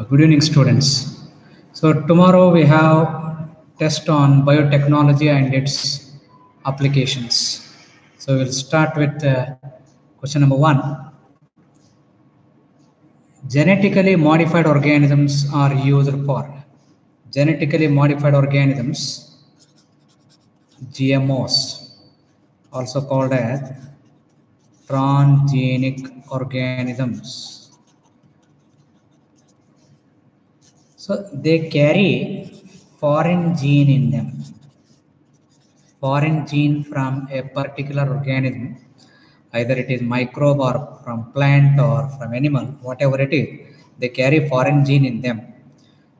Uh, Good evening, students. So tomorrow we have test on biotechnology and its applications. So we'll start with uh, question number one. Genetically modified organisms are used for genetically modified organisms, GMOs, also called as transgenic organisms. So they carry foreign gene in them. Foreign gene from a particular organism, either it is microbe or from plant or from animal, whatever it is, they carry foreign gene in them.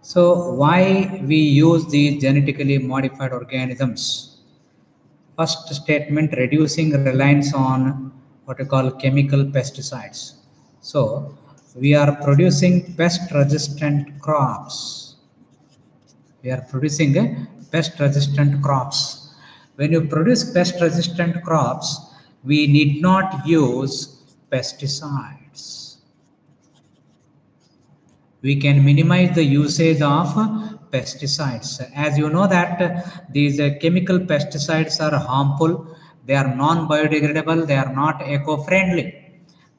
So why we use these genetically modified organisms? First statement, reducing reliance on what we call chemical pesticides. So we are producing pest resistant crops. We are producing a pest resistant crops. When you produce pest resistant crops, we need not use pesticides. We can minimize the usage of pesticides. As you know that uh, these uh, chemical pesticides are harmful, they are non-biodegradable, they are not eco-friendly.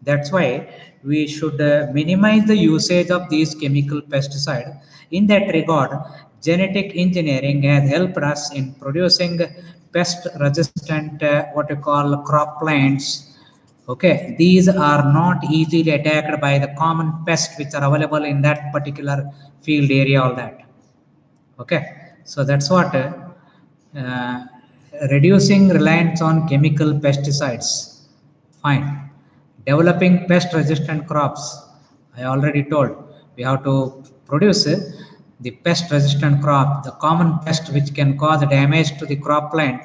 That's why we should uh, minimize the usage of these chemical pesticides. In that regard, genetic engineering has helped us in producing pest resistant uh, what we call crop plants. Okay, these are not easily attacked by the common pests which are available in that particular field area, all that. Okay, so that's what uh, uh, reducing reliance on chemical pesticides. Fine developing pest resistant crops i already told we have to produce the pest resistant crop the common pest which can cause damage to the crop plant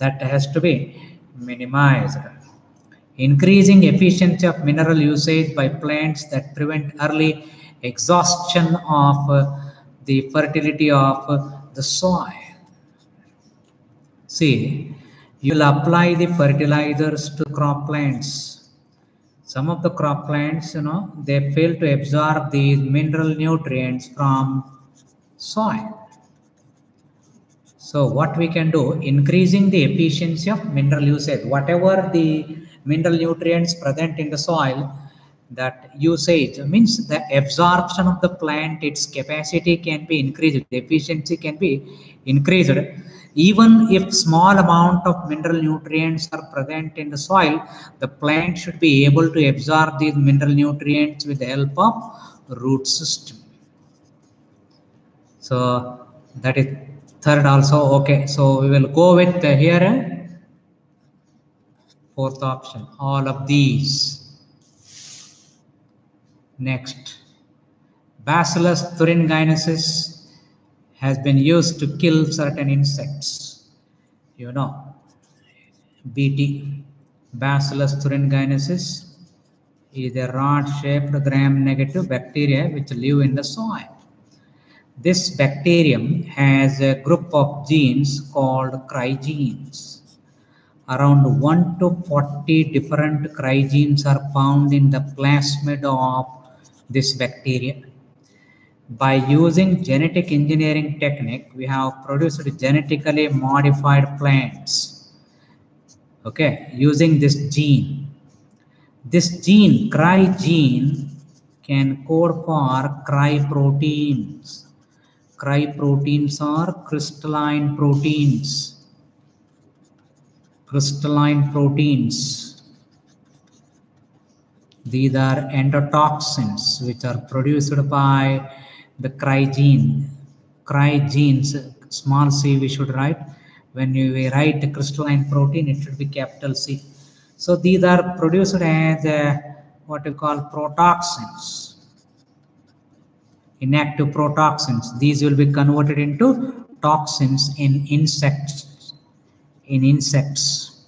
that has to be minimized. Increasing efficiency of mineral usage by plants that prevent early exhaustion of uh, the fertility of uh, the soil. See you'll apply the fertilizers to crop plants some of the crop plants you know they fail to absorb these mineral nutrients from soil. So what we can do? Increasing the efficiency of mineral usage. Whatever the mineral nutrients present in the soil that usage means the absorption of the plant its capacity can be increased efficiency can be increased even if small amount of mineral nutrients are present in the soil the plant should be able to absorb these mineral nutrients with the help of root system. So that is third also okay. So we will go with the here uh, fourth option all of these. Next. Bacillus thuringiensis has been used to kill certain insects. You know, BT, Bacillus thuringiensis, is a rod-shaped gram-negative bacteria which live in the soil. This bacterium has a group of genes called crygenes. Around 1 to 40 different crygenes are found in the plasmid of this bacteria by using genetic engineering technique we have produced genetically modified plants. Okay using this gene. This gene cry gene can code for cry proteins. Cry proteins are crystalline proteins. Crystalline proteins. These are endotoxins which are produced by the cry gene. Cry genes, small c we should write. When we write crystalline protein, it should be capital C. So these are produced as uh, what we call protoxins. Inactive protoxins. These will be converted into toxins in insects. In insects.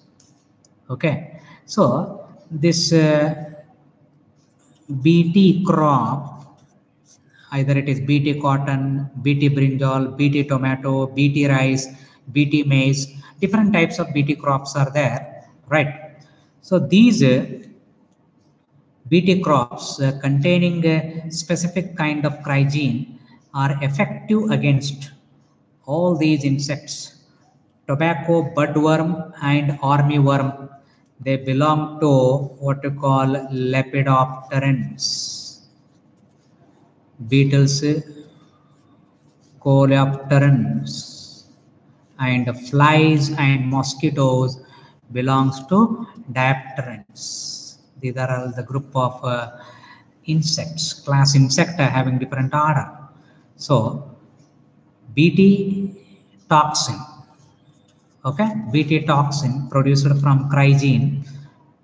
Okay. So this uh, BT crop either it is bt cotton bt brinjal bt tomato bt rice bt maize different types of bt crops are there right? So these uh, bt crops uh, containing a specific kind of crygene are effective against all these insects. Tobacco budworm and armyworm they belong to what you call lepidopterans beetles coleopterans and flies and mosquitoes belongs to dipterans these are all the group of uh, insects class insect having different order. So bt toxin. Okay? Bt toxin produced from crygene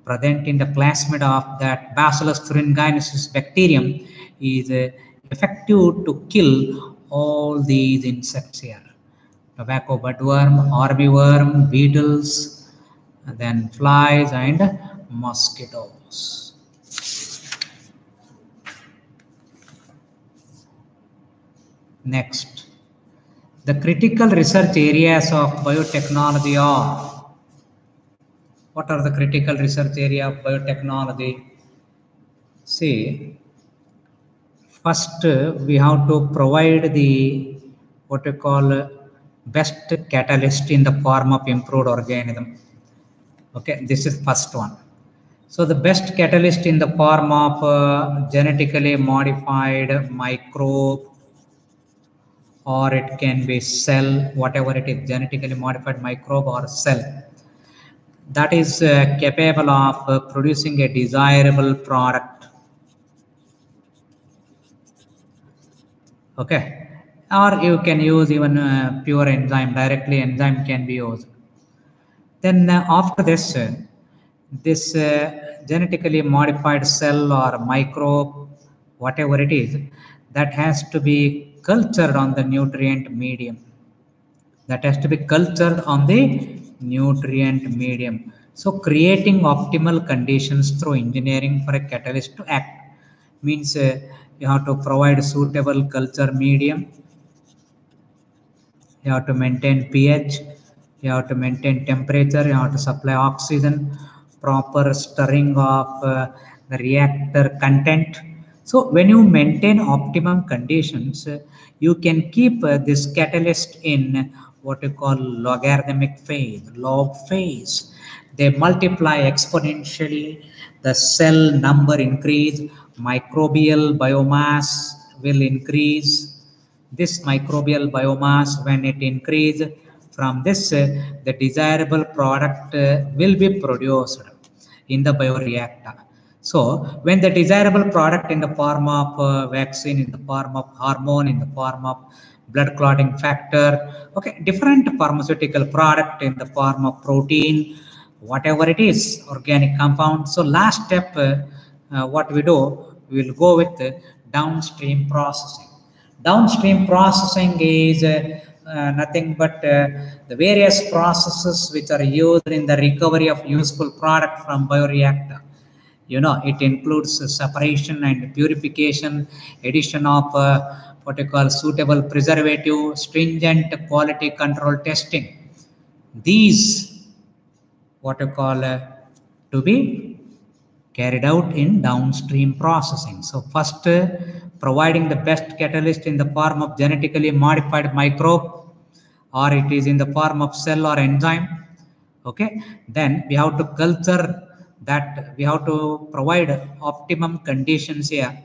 present in the plasmid of that bacillus thuringiensis bacterium is uh, effective to kill all these insects here. Tobacco budworm armyworm beetles then flies and mosquitoes. Next the critical research areas of biotechnology are what are the critical research area of biotechnology? See first we have to provide the what we call best catalyst in the form of improved organism okay this is first one so the best catalyst in the form of uh, genetically modified microbe or it can be cell, whatever it is, genetically modified microbe or cell that is uh, capable of uh, producing a desirable product. Okay, or you can use even uh, pure enzyme, directly enzyme can be used. Then uh, after this, uh, this uh, genetically modified cell or microbe, whatever it is, that has to be cultured on the nutrient medium. That has to be cultured on the nutrient medium. So creating optimal conditions through engineering for a catalyst to act means uh, you have to provide suitable culture medium. You have to maintain ph. You have to maintain temperature. You have to supply oxygen. Proper stirring of uh, the reactor content. So when you maintain optimum conditions, you can keep uh, this catalyst in what you call logarithmic phase, log phase. They multiply exponentially, the cell number increase, microbial biomass will increase. This microbial biomass, when it increase, from this, uh, the desirable product uh, will be produced in the bioreactor so when the desirable product in the form of uh, vaccine, in the form of hormone, in the form of blood clotting factor, okay, different pharmaceutical product in the form of protein, whatever it is, organic compound. So last step, uh, uh, what we do, we will go with the downstream processing. Downstream processing is uh, uh, nothing but uh, the various processes which are used in the recovery of useful product from bioreactor you know it includes separation and purification addition of uh, what you call suitable preservative stringent quality control testing these what you call uh, to be carried out in downstream processing. So first uh, providing the best catalyst in the form of genetically modified microbe or it is in the form of cell or enzyme okay? Then we have to culture that we have to provide optimum conditions here.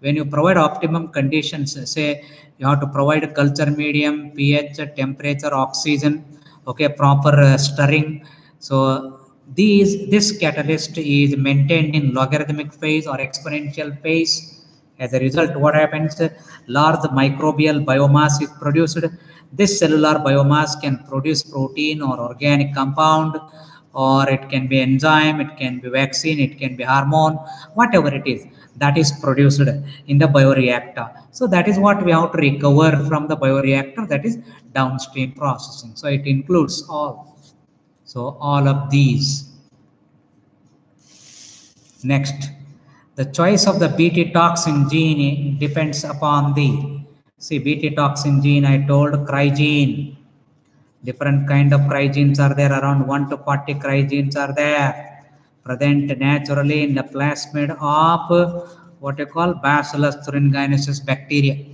When you provide optimum conditions say you have to provide culture medium ph temperature oxygen okay? Proper uh, stirring. So these this catalyst is maintained in logarithmic phase or exponential phase as a result what happens large microbial biomass is produced this cellular biomass can produce protein or organic compound or it can be enzyme, it can be vaccine, it can be hormone, whatever it is that is produced in the bioreactor. So that is what we have to recover from the bioreactor that is downstream processing. So it includes all. So all of these. Next, the choice of the Bt toxin gene depends upon the, see Bt toxin gene I told crygene different kind of crygenes are there around 1 to 40 crygenes are there present naturally in the plasmid of what you call Bacillus thuringiensis bacteria.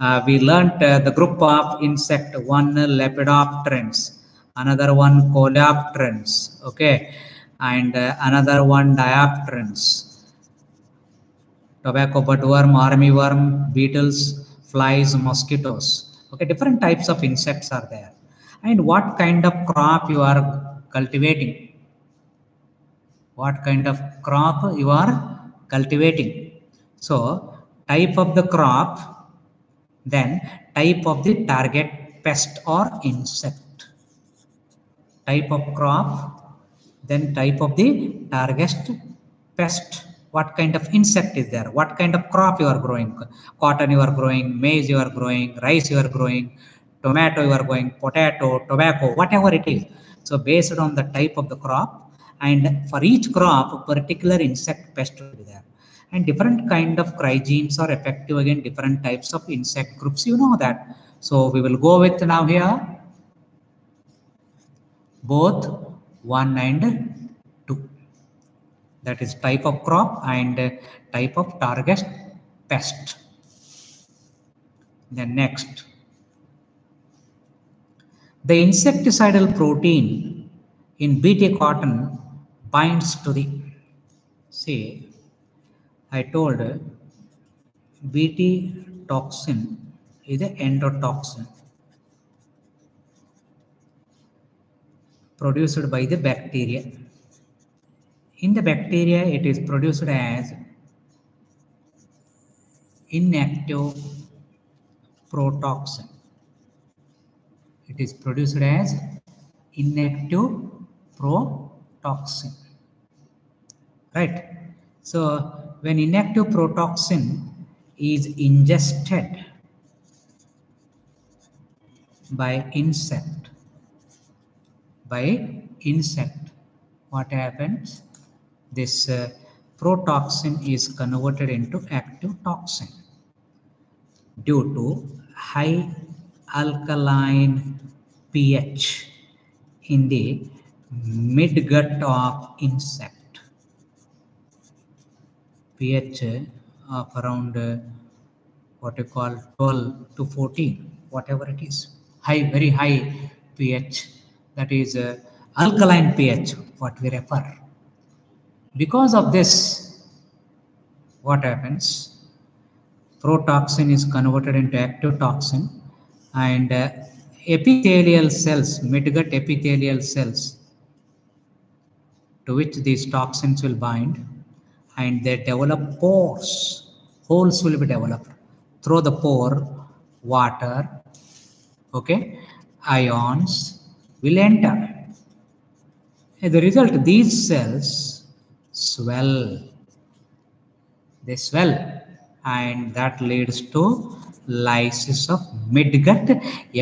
Uh, we learnt uh, the group of insect, one lepidopterans, another one coleopterans, okay, and uh, another one diopterans. Tobacco budworm, armyworm, beetles, flies, mosquitoes. Okay, different types of insects are there. And what kind of crop you are cultivating? What kind of crop you are cultivating? So, type of the crop, then type of the target pest or insect. Type of crop, then type of the target pest. What kind of insect is there? What kind of crop you are growing? Cotton you are growing maize you are growing rice you are growing tomato you are growing potato tobacco whatever it is. So based on the type of the crop and for each crop particular insect pest will be there. And different kind of crygenes are effective against different types of insect groups you know that. So we will go with now here both one and 2 that is type of crop and type of target pest. Then next, the insecticidal protein in BT cotton binds to the, see, I told BT toxin is an endotoxin produced by the bacteria in the bacteria, it is produced as inactive protoxin. It is produced as inactive protoxin. Right? So, when inactive protoxin is ingested by insect, by insect, what happens? this uh, protoxin is converted into active toxin due to high alkaline pH in the midgut of insect. pH of around uh, what you call 12 to 14, whatever it is. High, very high pH. That is uh, alkaline pH, what we refer because of this, what happens? Protoxin is converted into active toxin and uh, epithelial cells, midgut epithelial cells, to which these toxins will bind and they develop pores. Holes will be developed. Through the pore, water, okay, ions will enter. As a result, these cells swell. They swell and that leads to lysis of midgut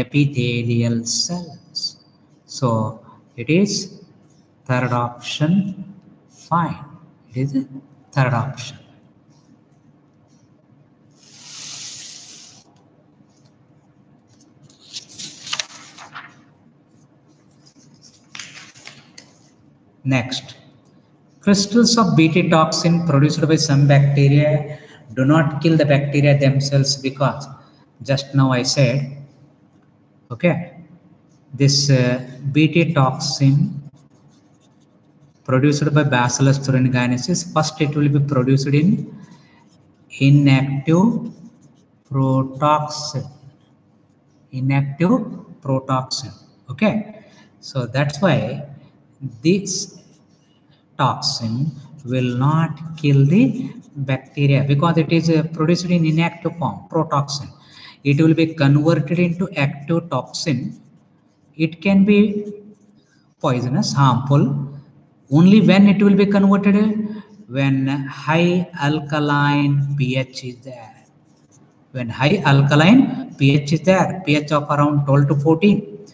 epithelial cells. So it is third option fine. It is third option next Crystals of Bt toxin produced by some bacteria do not kill the bacteria themselves because just now I said, okay, this uh, Bt toxin produced by Bacillus thuringiensis, first it will be produced in inactive protoxin. Inactive protoxin. Okay. So that's why this toxin will not kill the bacteria because it is uh, produced in inactive form, protoxin. It will be converted into active toxin. It can be poisonous, harmful, only when it will be converted when high alkaline pH is there. When high alkaline pH is there, pH of around 12 to 14,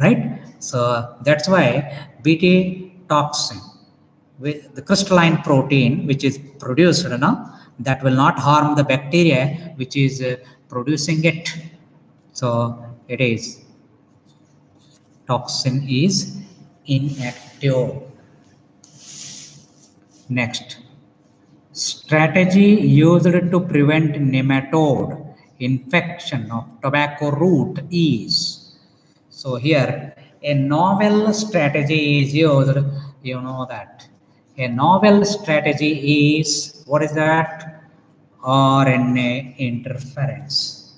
right? So that's why BT toxin with the crystalline protein which is produced you know, that will not harm the bacteria which is uh, producing it so it is toxin is inactive Next, strategy used to prevent nematode infection of tobacco root is. So here, a novel strategy is used, you know that. A novel strategy is, what is that? RNA interference.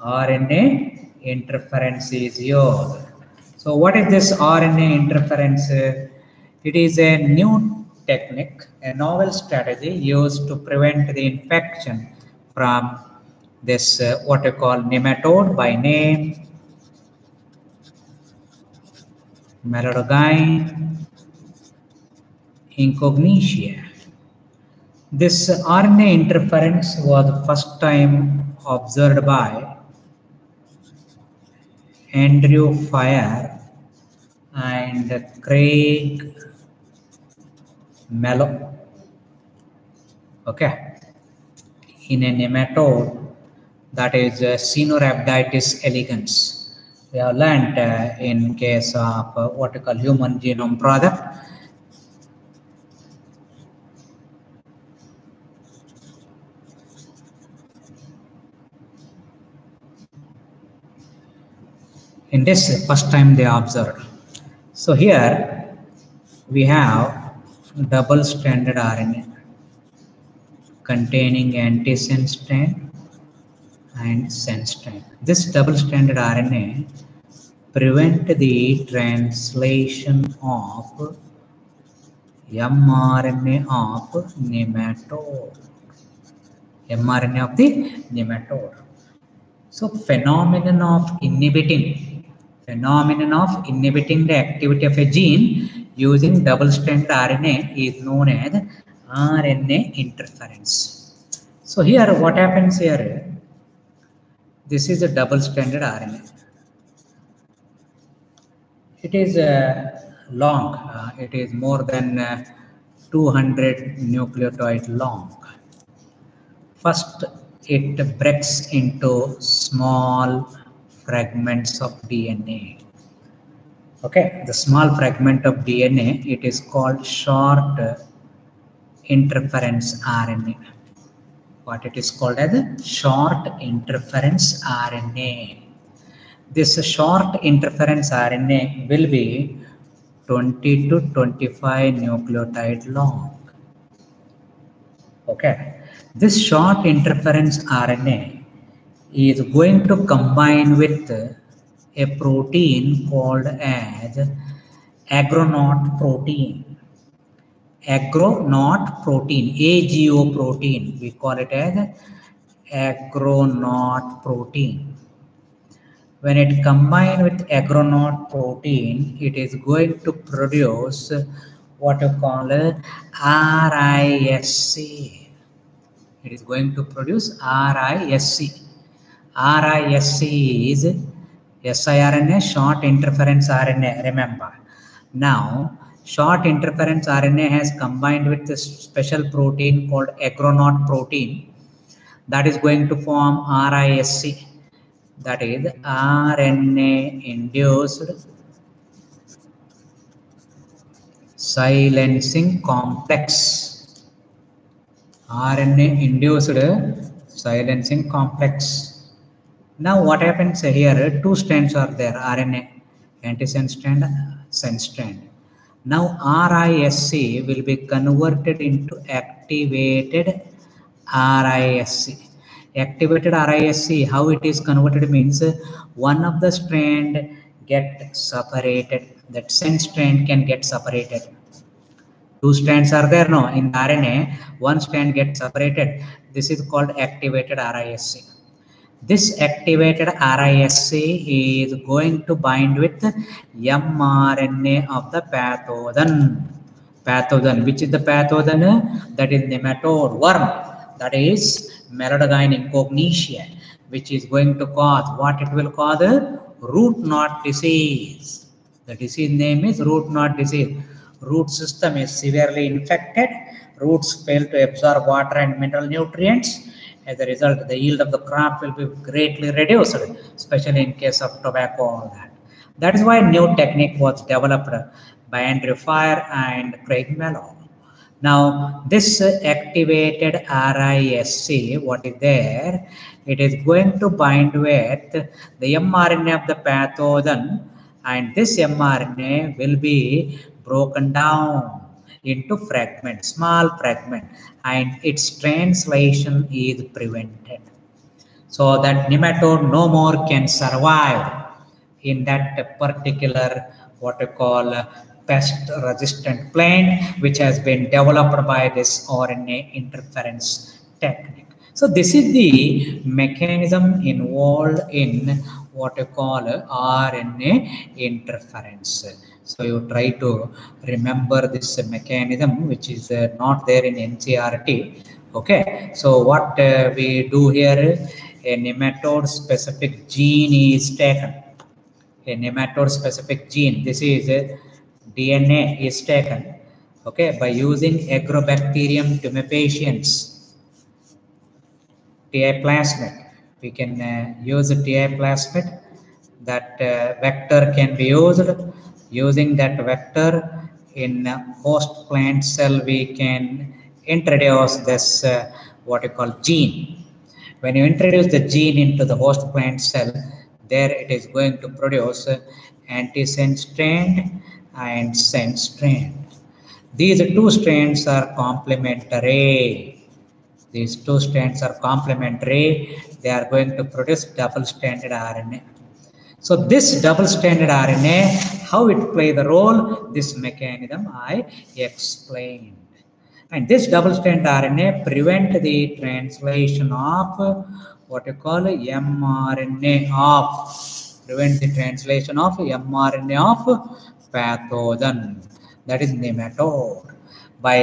RNA interference is used. So what is this RNA interference? It is a new technique, a novel strategy used to prevent the infection from this uh, what you call nematode by name Meloidogyne incognita. This RNA interference was first time observed by Andrew Fire and Craig Mello. Okay. In a nematode that is uh, elegans. We have learned uh, in case of uh, what we call human genome project. In this first time they observed. So here we have double stranded RNA containing antisense strand and sense strand. This double-stranded RNA prevent the translation of mRNA of nematode. mRNA of the nematode. So phenomenon of inhibiting, phenomenon of inhibiting the activity of a gene using double-stranded RNA is known as RNA interference. So here what happens here this is a double-stranded RNA. It is uh, long. Uh, it is more than uh, 200 nucleotide long. First, it breaks into small fragments of DNA. Okay, the small fragment of DNA, it is called short interference RNA what it is called as short interference RNA. This short interference RNA will be 20 to 25 nucleotide long. Okay, this short interference RNA is going to combine with a protein called as agronaut protein agronaut protein, AGO protein. We call it as agronaut protein. When it combined with agronaut protein, it is going to produce what you call RISC. It is going to produce RISC. RISC is siRNA, short interference RNA, remember. Now, short interference RNA has combined with this special protein called agronaut protein that is going to form RISC that is RNA induced silencing complex. RNA induced silencing complex. Now what happens here? Two strands are there RNA antisense strand sense strand now RISC will be converted into activated RISC. Activated RISC, how it is converted means one of the strand get separated. That sense strand can get separated. Two strands are there no in RNA. One strand gets separated. This is called activated RISC. This activated RISC is going to bind with mRNA of the pathogen. Pathogen, which is the pathogen? That is nematode worm. That is Meloidogyne incognita, which is going to cause what it will cause? Root knot disease. The disease name is root knot disease. Root system is severely infected. Roots fail to absorb water and mineral nutrients as a result, the yield of the crop will be greatly reduced, especially in case of tobacco, all that. That is why new technique was developed by Andrew Fire and Craig Mello. Now, this activated RISC, what is there? It is going to bind with the mRNA of the pathogen, and this mRNA will be broken down into fragments, small fragment, and its translation is prevented. So that nematode no more can survive in that particular what you call uh, pest resistant plant which has been developed by this RNA interference technique. So this is the mechanism involved in what you call uh, RNA interference. So you try to remember this mechanism which is uh, not there in NCERT. Okay, so what uh, we do here, a nematode specific gene is taken a nematode specific gene. This is a DNA is taken, okay, by using Agrobacterium tumefaciens, TI plasmid. We can uh, use a TI plasmid. That uh, vector can be used. Using that vector in host plant cell, we can introduce this uh, what you call gene. When you introduce the gene into the host plant cell, there it is going to produce antisense strand and sense strand. These two strands are complementary. These two strands are complementary. They are going to produce double-stranded RNA. So this double-stranded RNA, how it play the role, this mechanism I explained. And this double-stranded RNA prevent the translation of what you call mRNA of prevent the translation of mRNA of pathogen that is nematode by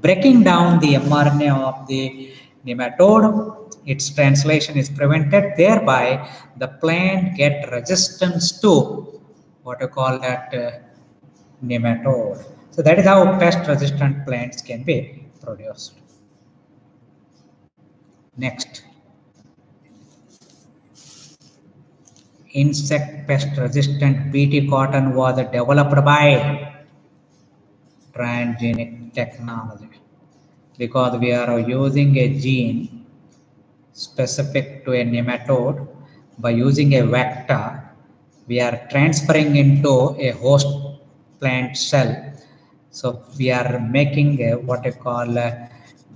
breaking down the mRNA of the nematode its translation is prevented thereby the plant get resistance to what you call that uh, nematode. So that is how pest resistant plants can be produced. Next. Insect pest resistant BT cotton was developed by transgenic technology. Because we are using a gene specific to a nematode by using a vector we are transferring into a host plant cell. So we are making a, what I call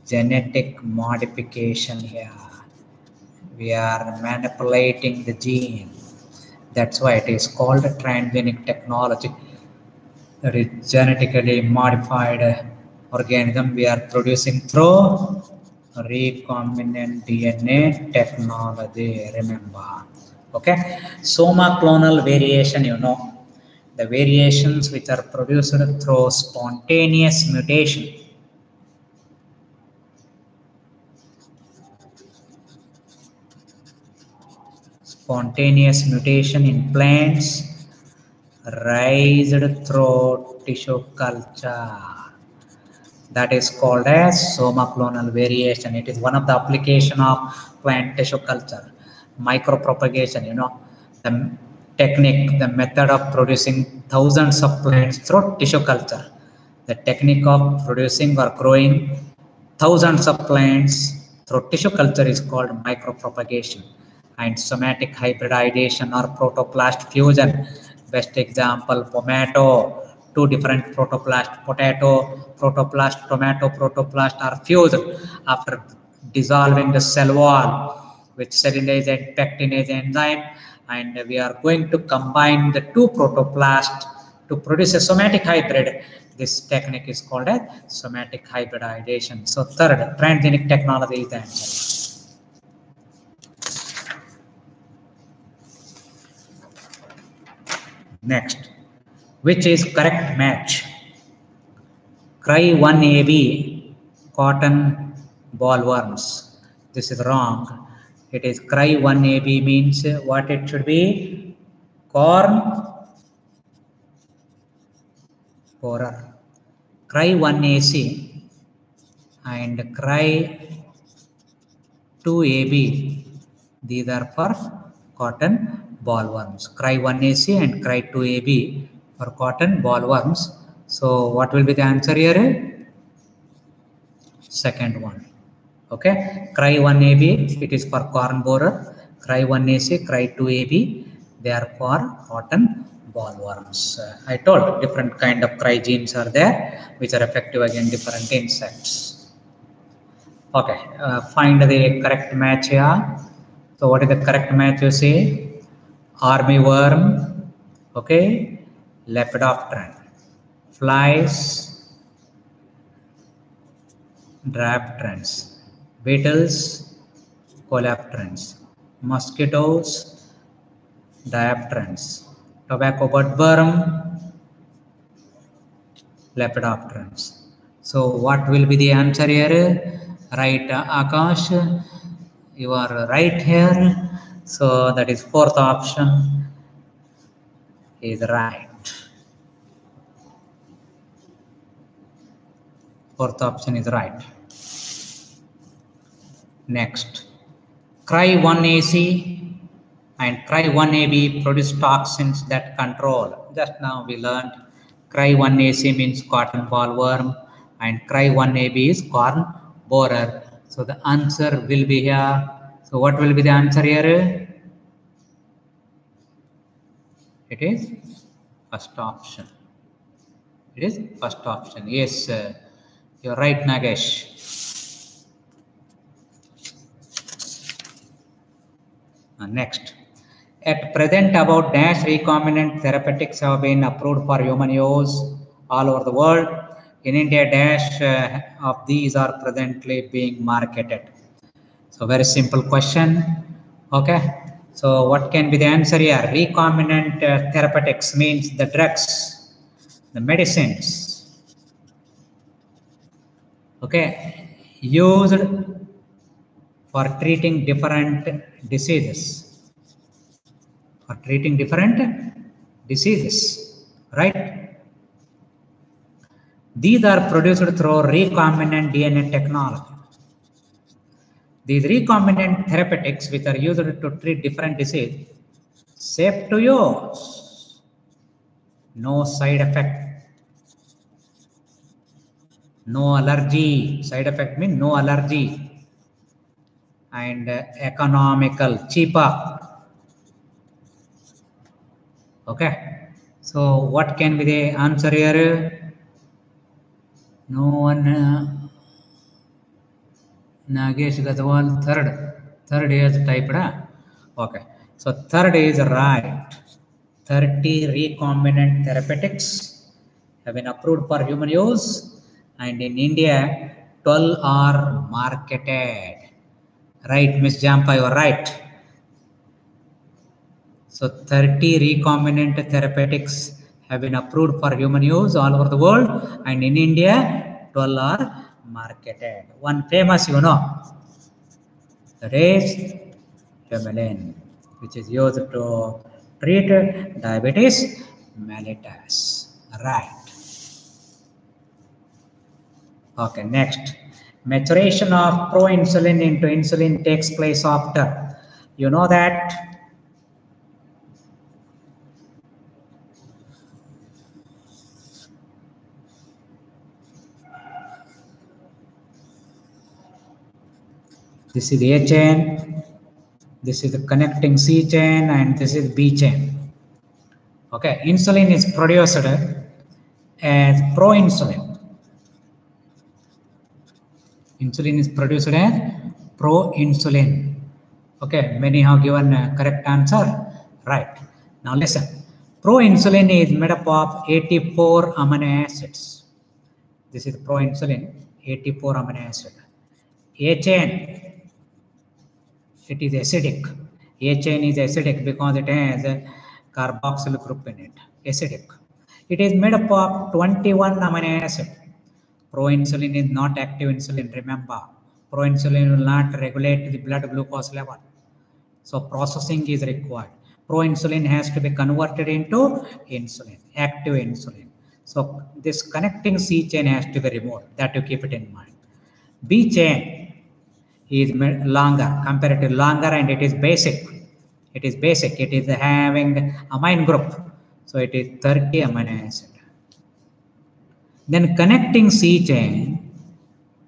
genetic modification here. We are manipulating the gene. That's why it is called a transgenic technology. That is genetically modified uh, organism we are producing through recombinant DNA technology, remember. Okay, soma clonal variation, you know, the variations which are produced through spontaneous mutation spontaneous mutation in plants raised through tissue culture. That is called as somaclonal variation. It is one of the application of plant tissue culture. Micropropagation, you know, the technique, the method of producing thousands of plants through tissue culture. The technique of producing or growing thousands of plants through tissue culture is called micropropagation and somatic hybridization or protoplast fusion. Best example, tomato, two different protoplast, potato, protoplast, tomato, protoplast are fused after dissolving the cell wall with cellulase and pectinase enzyme and we are going to combine the two protoplast to produce a somatic hybrid. This technique is called as somatic hybridization. So third, transgenic technology is the answer. Next, which is correct match? Cry 1AB, cotton bollworms. This is wrong. It is cry 1AB means what it should be? Corn borer. Cry 1AC and cry 2AB. These are for cotton bollworms. Cry 1AC and Cry 2AB for cotton bollworms. So what will be the answer here? second one. Okay, Cry1AB, it is for corn borer. Cry1AC, Cry2AB, they are for cotton bollworms. Uh, I told different kind of cry genes are there, which are effective against different insects. Okay, uh, find the correct match here. So what is the correct match you see? Army worm, okay, lepidopteran, flies, diapterans, beetles, coleopterans, mosquitoes, diapterans, tobacco budworm, lepidopterans. So what will be the answer here? Right, Akash, you are right here. So that is fourth option is right. Fourth option is right. Next, Cry1AC and Cry1AB produce toxins that control. Just now we learned Cry1AC means cotton bollworm and Cry1AB is corn borer. So the answer will be here. So what will be the answer here? It is first option. It is first option. Yes, you're right, Nagesh. Next. At present, about dash recombinant therapeutics have been approved for human use all over the world. In India, dash uh, of these are presently being marketed. So very simple question. Okay. So what can be the answer here? Recombinant uh, therapeutics means the drugs, the medicines. Okay. Used for treating different diseases. For treating different diseases. Right? These are produced through recombinant DNA technology. These recombinant therapeutics, which are used to treat different disease, safe to use, no side effect, no allergy. Side effect means no allergy, and uh, economical, cheaper. Okay, so what can be the answer here? No one. Uh, Nagesh Gadwal, third. Third is typed. Huh? Okay. So third is right. 30 recombinant therapeutics have been approved for human use and in India 12 are marketed. Right, Miss Jampa, you are right. So 30 recombinant therapeutics have been approved for human use all over the world and in India 12 are marketed. One famous, you know, is Humulin, which is used to treat diabetes mellitus. Right. Okay, next. Maturation of proinsulin into insulin takes place after. You know that This is A chain, this is the connecting C chain, and this is B chain. Okay, insulin is produced as proinsulin. Insulin is produced as proinsulin. Okay, many have given correct answer. Right. Now listen. Proinsulin is made up of 84 amino acids. This is proinsulin, 84 amino acid. A chain it is acidic. A chain is acidic because it has a carboxyl group in it. Acidic. It is made up of 21 amino acid. Proinsulin is not active insulin. Remember, proinsulin will not regulate the blood glucose level. So processing is required. Proinsulin has to be converted into insulin, active insulin. So this connecting C chain has to be removed. That you keep it in mind. B chain is longer, comparatively longer, and it is basic. It is basic. It is having amine group. So it is 30 amino acid. Then connecting C chain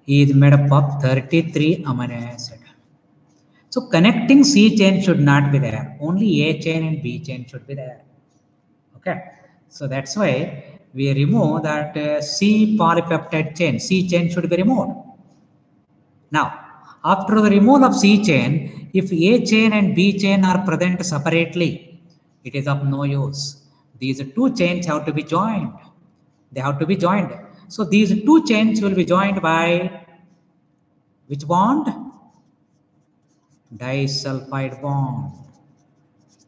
is made up of 33 amino acid. So connecting C chain should not be there. Only A chain and B chain should be there. Okay. So that's why we remove that uh, C polypeptide chain. C chain should be removed. Now, after the removal of C chain, if A chain and B chain are present separately, it is of no use. These two chains have to be joined. They have to be joined. So these two chains will be joined by which bond? Disulfide bond.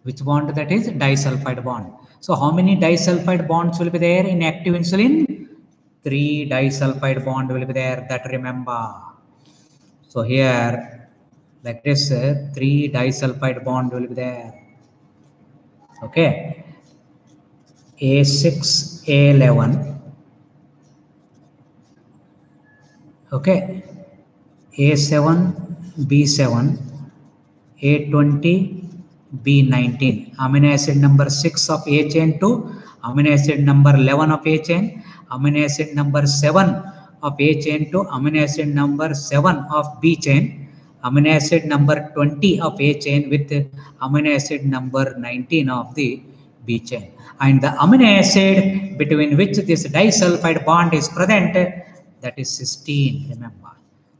Which bond that is? Disulfide bond. So how many disulfide bonds will be there in active insulin? Three disulfide bond will be there. That remember. So here, like this, three disulfide bond will be there. Okay. A6, A11. Okay. A7, B7, A20, B19. Amino acid number 6 of A chain 2, amino acid number 11 of A chain, amino acid number 7 of A chain to amino acid number 7 of B chain, amino acid number 20 of A chain with amino acid number 19 of the B chain. And the amino acid between which this disulfide bond is present, that is cysteine, remember.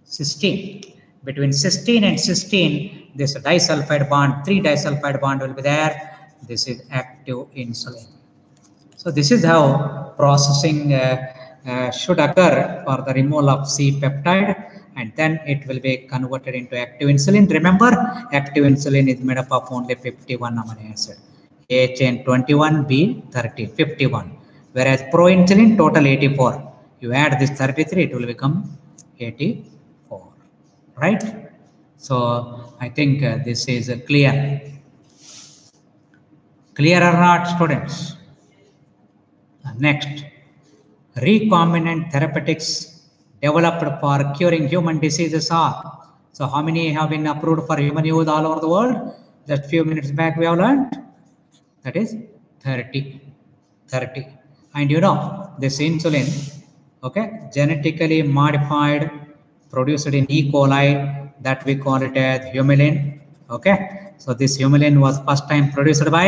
Cysteine. Between cysteine and cysteine, this disulfide bond, three disulfide bond will be there. This is active insulin. So this is how processing uh, uh, should occur for the removal of C peptide and then it will be converted into active insulin. Remember, active insulin is made up of only 51 amino acid. A chain 21, B 30, 51. Whereas proinsulin total 84. You add this 33, it will become 84. Right? So I think uh, this is uh, clear. Clear or not, students? Uh, next, recombinant therapeutics developed for curing human diseases are. So how many have been approved for human use all over the world? Just few minutes back we have learned. That is 30. 30. And you know, this insulin, okay, genetically modified, produced in E. coli, that we call it as humulin. Okay, so this humulin was first time produced by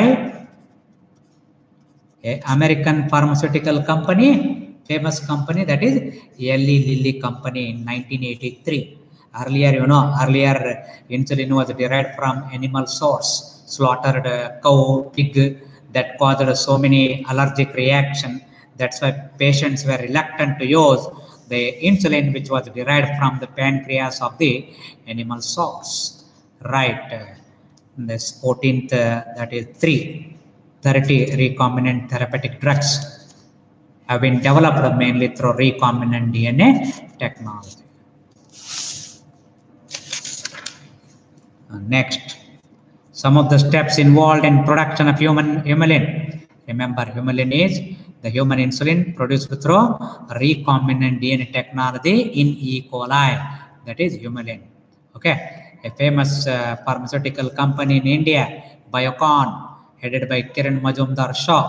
a American pharmaceutical company, famous company that is Eli Lilly company in 1983. Earlier, you know, earlier insulin was derived from animal source, slaughtered cow, pig that caused so many allergic reaction. That's why patients were reluctant to use the insulin which was derived from the pancreas of the animal source. Right, uh, this 14th, uh, that is 3, 30 recombinant therapeutic drugs have been developed mainly through recombinant DNA technology. Uh, next, some of the steps involved in production of human humulin. Remember, humulin is the human insulin produced through recombinant DNA technology in E. coli, that is humulin. Okay, a famous uh, pharmaceutical company in India, Biocon, headed by Kiran Majumdar Shaw.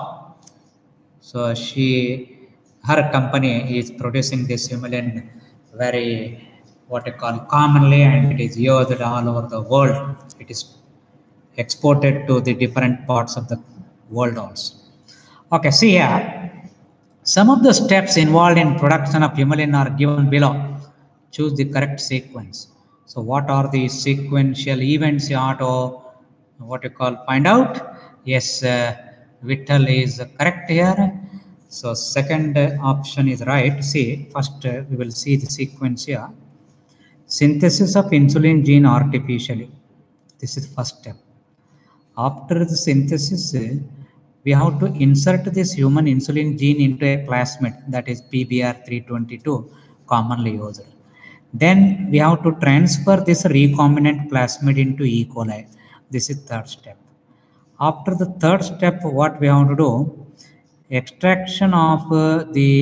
So she, her company is producing this humulin very what I call commonly and it is used all over the world. It is exported to the different parts of the world also. Okay, see here. Some of the steps involved in production of humulin are given below. Choose the correct sequence. So what are the sequential events you have to, what you call, find out? Yes, uh, Vittal is correct here. So second option is right. See, first uh, we will see the sequence here synthesis of insulin gene artificially. This is first step. After the synthesis, we have to insert this human insulin gene into a plasmid that is PBR322 commonly used. Then we have to transfer this recombinant plasmid into E. coli. This is third step. After the third step, what we have to do, extraction of uh, the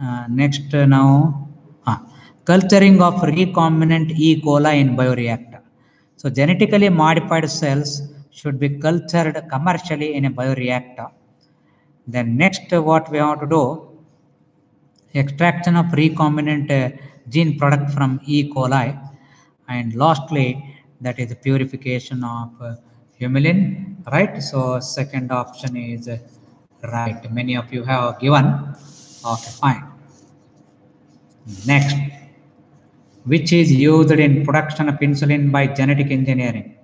uh, next uh, now culturing of recombinant E. coli in bioreactor. So genetically modified cells should be cultured commercially in a bioreactor. Then next what we have to do, extraction of recombinant uh, gene product from E. coli. And lastly, that is purification of uh, humulin, right? So second option is uh, right. Many of you have given. Okay, fine. Next, which is used in production of insulin by genetic engineering?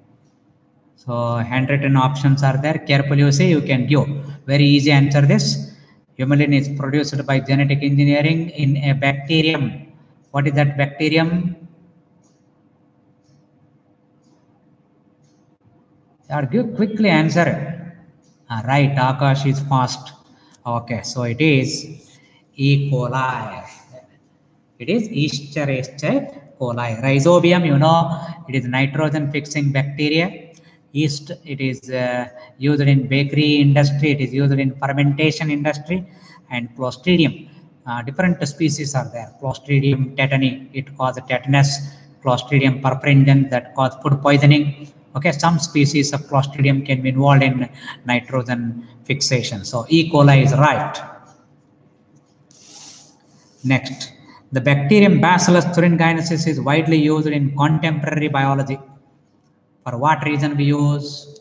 So handwritten options are there. Carefully you say you can give. Very easy answer this. Humulin is produced by genetic engineering in a bacterium. What is that bacterium? Or give quickly answer. Ah, right, Akash is fast. Okay, so it is E. coli. It is Escherichia coli. Rhizobium, you know, it is nitrogen fixing bacteria. Yeast, it is uh, used in bakery industry, it is used in fermentation industry, and Clostridium. Uh, different species are there. Clostridium tetani, it causes tetanus. Clostridium perfringens that cause food poisoning. Okay, some species of Clostridium can be involved in nitrogen fixation. So E. coli is right. Next, the bacterium Bacillus thuringiensis is widely used in contemporary biology. For what reason we use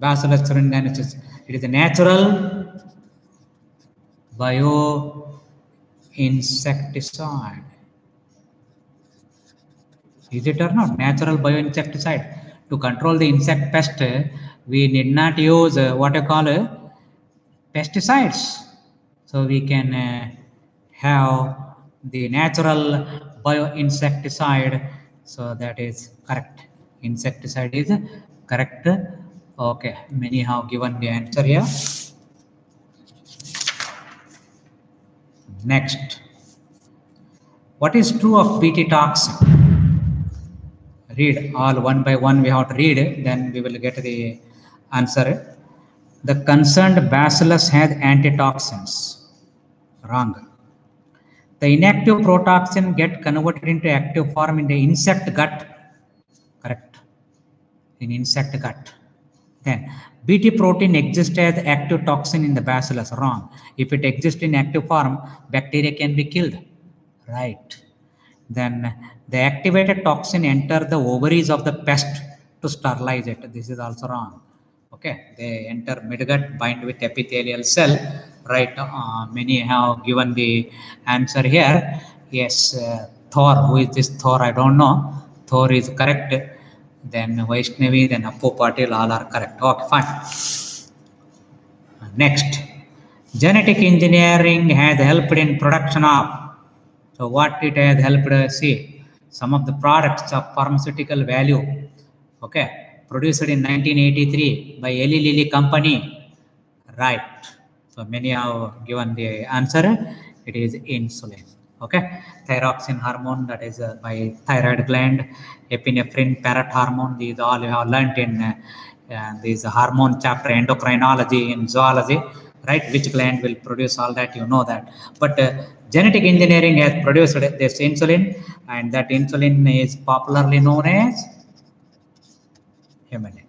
Bacillus thuringiensis? It is a natural bioinsecticide. Is it or not? Natural bioinsecticide. To control the insect pest, we need not use uh, what you call uh, pesticides. So we can uh, have the natural bioinsecticide. So that is correct. Insecticide is correct. Okay, many have given the answer here. Next, what is true of BT toxin? Read all one by one. We have to read, then we will get the answer. The concerned bacillus has antitoxins. Wrong. The inactive protoxin get converted into active form in the insect gut. Correct. In insect gut. Then BT protein exists as active toxin in the bacillus. Wrong. If it exists in active form, bacteria can be killed. Right. Then the activated toxin enter the ovaries of the pest to sterilize it. This is also wrong. Okay. They enter midgut, bind with epithelial cell. Right. Uh, many have given the answer here. Yes. Uh, Thor. Who is this Thor? I don't know. Thor is correct then Vaishnavi, then Appu Patil, all are correct. Okay, fine. Next, genetic engineering has helped in production of. So what it has helped us see? Some of the products of pharmaceutical value, okay, produced in 1983 by Eli Lilly company. Right. So many have given the answer. It is insulin. Okay? Thyroxine hormone that is uh, by thyroid gland epinephrine parathormone these all you have learnt in uh, uh, this hormone chapter endocrinology in zoology right? Which gland will produce all that you know that. But uh, genetic engineering has produced this insulin and that insulin is popularly known as humulin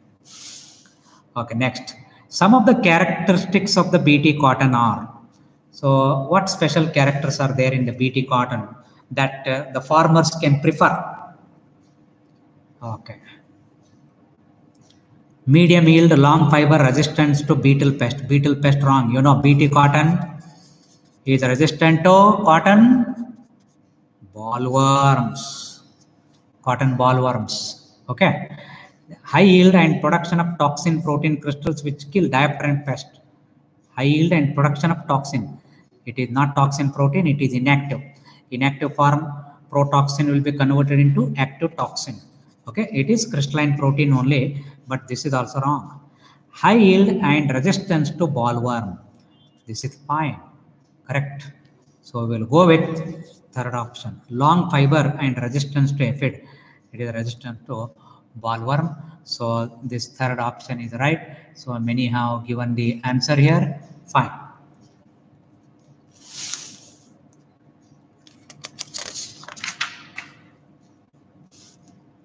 okay next some of the characteristics of the bt cotton are so what special characters are there in the BT cotton that uh, the farmers can prefer? Okay. Medium yield, long fiber resistance to beetle pest. Beetle pest wrong. You know BT cotton is resistant to cotton bollworms. Cotton bollworms. Okay. High yield and production of toxin protein crystals which kill dipteran pest. High yield and production of toxin it is not toxin protein, it is inactive. Inactive form protoxin will be converted into active toxin. Okay, it is crystalline protein only, but this is also wrong. High yield and resistance to bollworm. This is fine. Correct. So we'll go with third option. Long fiber and resistance to aphid. It is resistant to bollworm. So this third option is right. So many have given the answer here. Fine.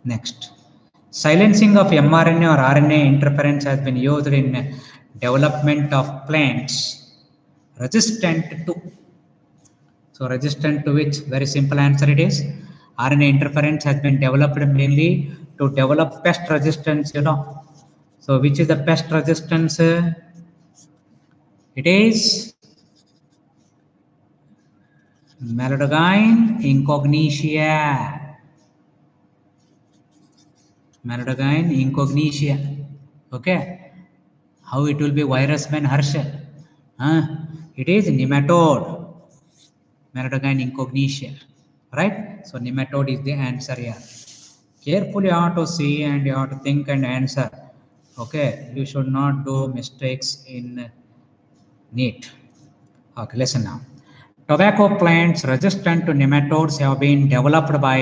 Next, silencing of mRNA or RNA interference has been used in development of plants resistant to. So resistant to which? Very simple answer it is. RNA interference has been developed mainly to develop pest resistance, you know. So which is the pest resistance? It is Meloidogyne incognita. Meloidogyne incognita. Okay. How it will be virus man Harsha? Huh? It is nematode. Meloidogyne incognita. Right? So nematode is the answer here. Carefully you have to see and you have to think and answer. Okay. You should not do mistakes in NEET. Okay, listen now. Tobacco plants resistant to nematodes have been developed by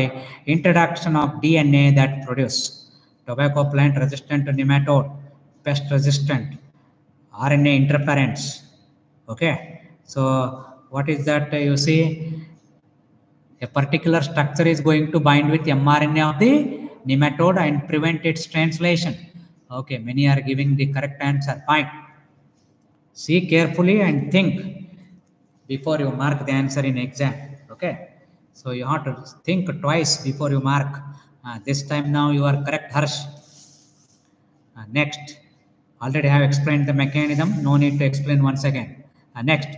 introduction of DNA that produce. Tobacco plant resistant to nematode, pest resistant, RNA interference. Okay, so what is that you see? A particular structure is going to bind with mRNA of the nematode and prevent its translation. Okay, many are giving the correct answer. Fine. See carefully and think before you mark the answer in exam. Okay. So you have to think twice before you mark. Uh, this time now you are correct, Harsh. Uh, next. Already I have explained the mechanism. No need to explain once again. Uh, next.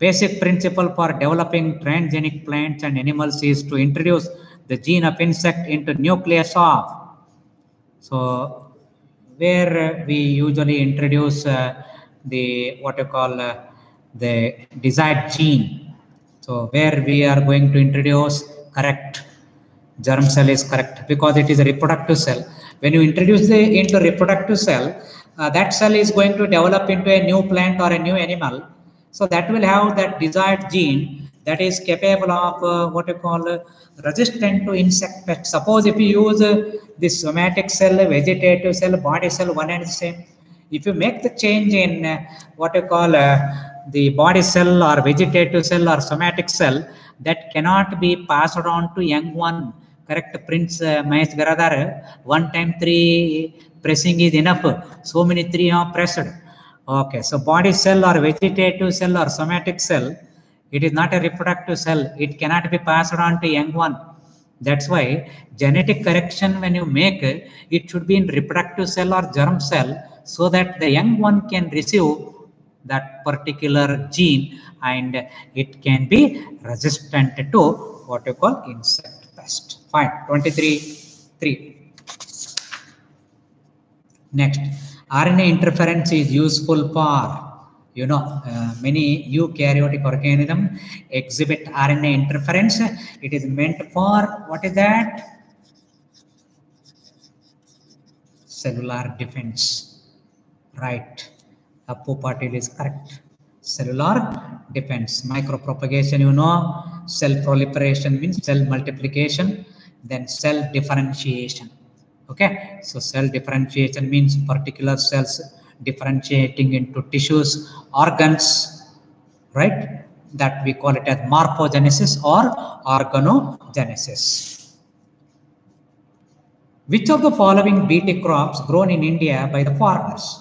Basic principle for developing transgenic plants and animals is to introduce the gene of insect into nucleus of. So where we usually introduce uh, the what you call uh, the desired gene. So where we are going to introduce correct germ cell is correct because it is a reproductive cell. When you introduce the into reproductive cell, uh, that cell is going to develop into a new plant or a new animal. So that will have that desired gene that is capable of uh, what you call uh, resistant to insect pests. Suppose if you use uh, the somatic cell, vegetative cell, body cell, one and the same. If you make the change in uh, what you call uh, the body cell or vegetative cell or somatic cell, that cannot be passed on to young one. Correct, Prince uh, Mahesh Garadhar. One time three pressing is enough. So many three are pressed. Okay, so body cell or vegetative cell or somatic cell, it is not a reproductive cell. It cannot be passed on to young one. That's why genetic correction when you make it should be in reproductive cell or germ cell so that the young one can receive that particular gene and it can be resistant to what you call insect pest. Fine, 23, 3. Next, RNA interference is useful for, you know, uh, many eukaryotic organism exhibit RNA interference. It is meant for, what is that? Cellular defense, right? Appu Patil is correct. Cellular defense, micropropagation, you know, cell proliferation means cell multiplication, then cell differentiation. Okay, so cell differentiation means particular cells differentiating into tissues, organs, right? That we call it as morphogenesis or organogenesis. Which of the following BT crops grown in India by the farmers?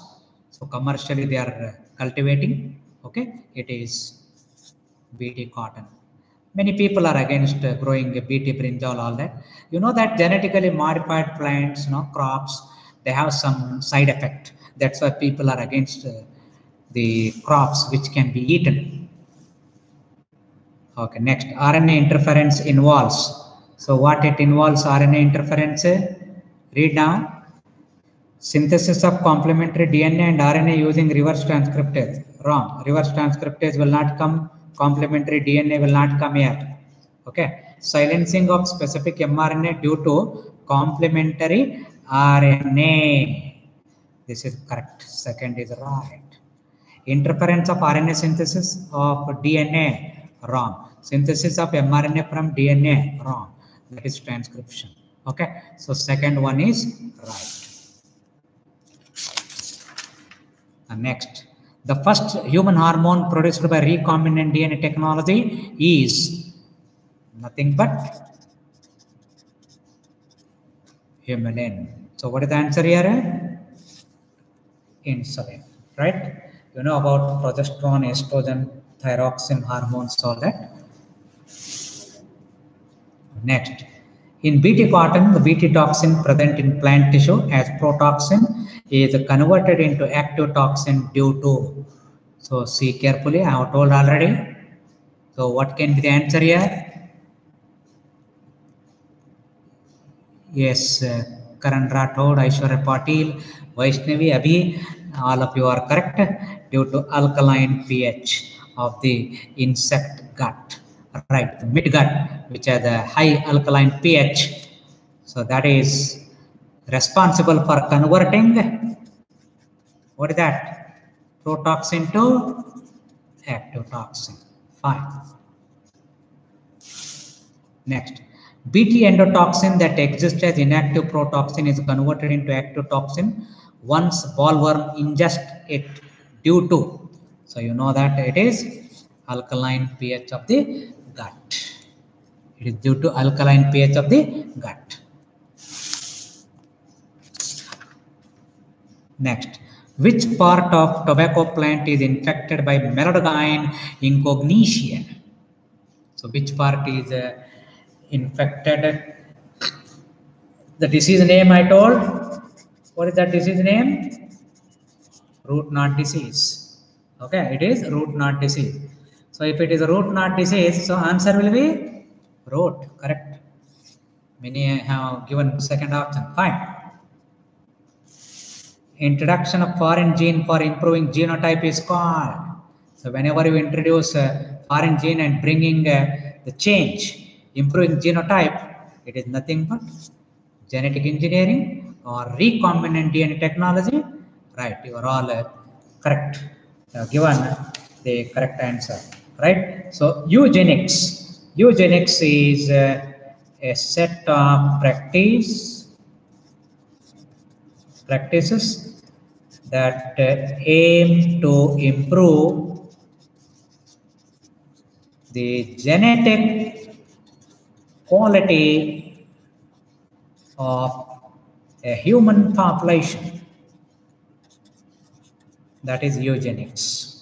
So commercially they are cultivating, okay? It is BT cotton. Many people are against uh, growing BT brinjal, all that. You know that genetically modified plants, you know, crops, they have some side effect. That's why people are against uh, the crops which can be eaten. Okay, next, RNA interference involves. So what it involves RNA interference? Read down. Synthesis of complementary DNA and RNA using reverse transcriptase. Wrong. Reverse transcriptase will not come. Complementary DNA will not come here. Okay. Silencing of specific mRNA due to complementary RNA. This is correct. Second is right. Interference of RNA synthesis of DNA. Wrong. Synthesis of mRNA from DNA. Wrong. That is transcription. Okay. So second one is right. And next, the first human hormone produced by recombinant DNA technology is nothing but humulin. So what is the answer here? Insulin, right? You know about progesterone, estrogen, thyroxine hormones, all that. Next, in BT cotton, the BT toxin present in plant tissue as protoxin is converted into active toxin due to. So see carefully, I have told already. So what can be the answer here? Yes, uh, Karan Rathod, Aishwarya Patil, Vaishnavi, Abhi, all of you are correct due to alkaline pH of the insect gut, right? The midgut, which has a high alkaline pH. So that is responsible for converting, what is that? Protoxin to active. Fine. Next, Bt endotoxin that exists as inactive protoxin is converted into active toxin once bollworm ingest it due to. So you know that it is alkaline pH of the gut. It is due to alkaline pH of the gut. Next, which part of tobacco plant is infected by Meloidogyne incognita? So which part is uh, infected? The disease name I told. What is that disease name? Root knot disease. Okay, it is root knot disease. So if it is a root knot disease, so answer will be root, correct? Many have given second option. Fine introduction of foreign gene for improving genotype is called. So whenever you introduce a foreign gene and bringing uh, the change, improving genotype, it is nothing but genetic engineering or recombinant DNA technology. Right, you are all uh, correct. You given the correct answer. Right. So eugenics. Eugenics is uh, a set of practice practices that uh, aim to improve the genetic quality of a human population. That is eugenics.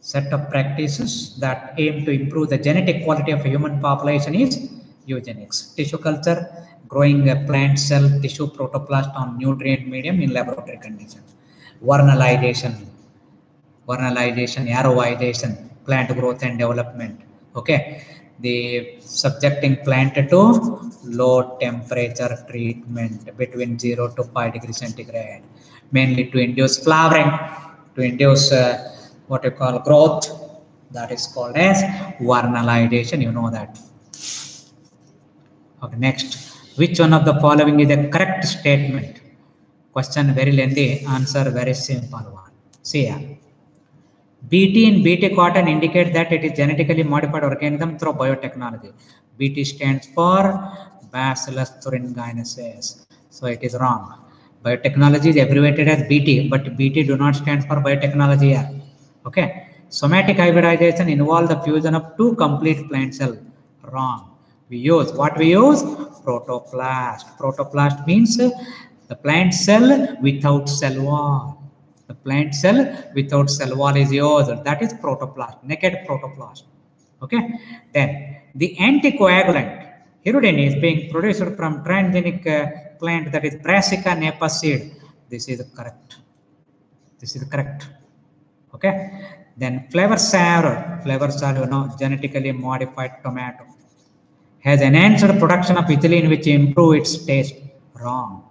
Set of practices that aim to improve the genetic quality of a human population is eugenics. Tissue culture, growing a plant cell tissue protoplast on nutrient medium in laboratory conditions. Vernalization, vernalization, aerovization, plant growth and development. Okay, the subjecting plant to low temperature treatment between 0 to 5 degrees centigrade, mainly to induce flowering, to induce uh, what you call growth. That is called as vernalization. You know that. Okay, next. Which one of the following is a correct statement? Question very lengthy, answer very simple one. See here. BT in BT cotton indicate that it is genetically modified organism through biotechnology. BT stands for Bacillus thuringiensis. So it is wrong. Biotechnology is abbreviated as BT, but BT do not stand for biotechnology here. Okay. Somatic hybridization involves the fusion of two complete plant cells. Wrong we use what we use protoplast protoplast means the plant cell without cell wall. The plant cell without cell wall is yours. that is protoplast naked protoplast okay? Then the anticoagulant hirudin is being produced from transgenic uh, plant that is brassica napus seed. This is correct. This is correct. Okay? Then Flavr Savr. Flavr Savr you know genetically modified tomato has enhanced production of ethylene which improve its taste. Wrong.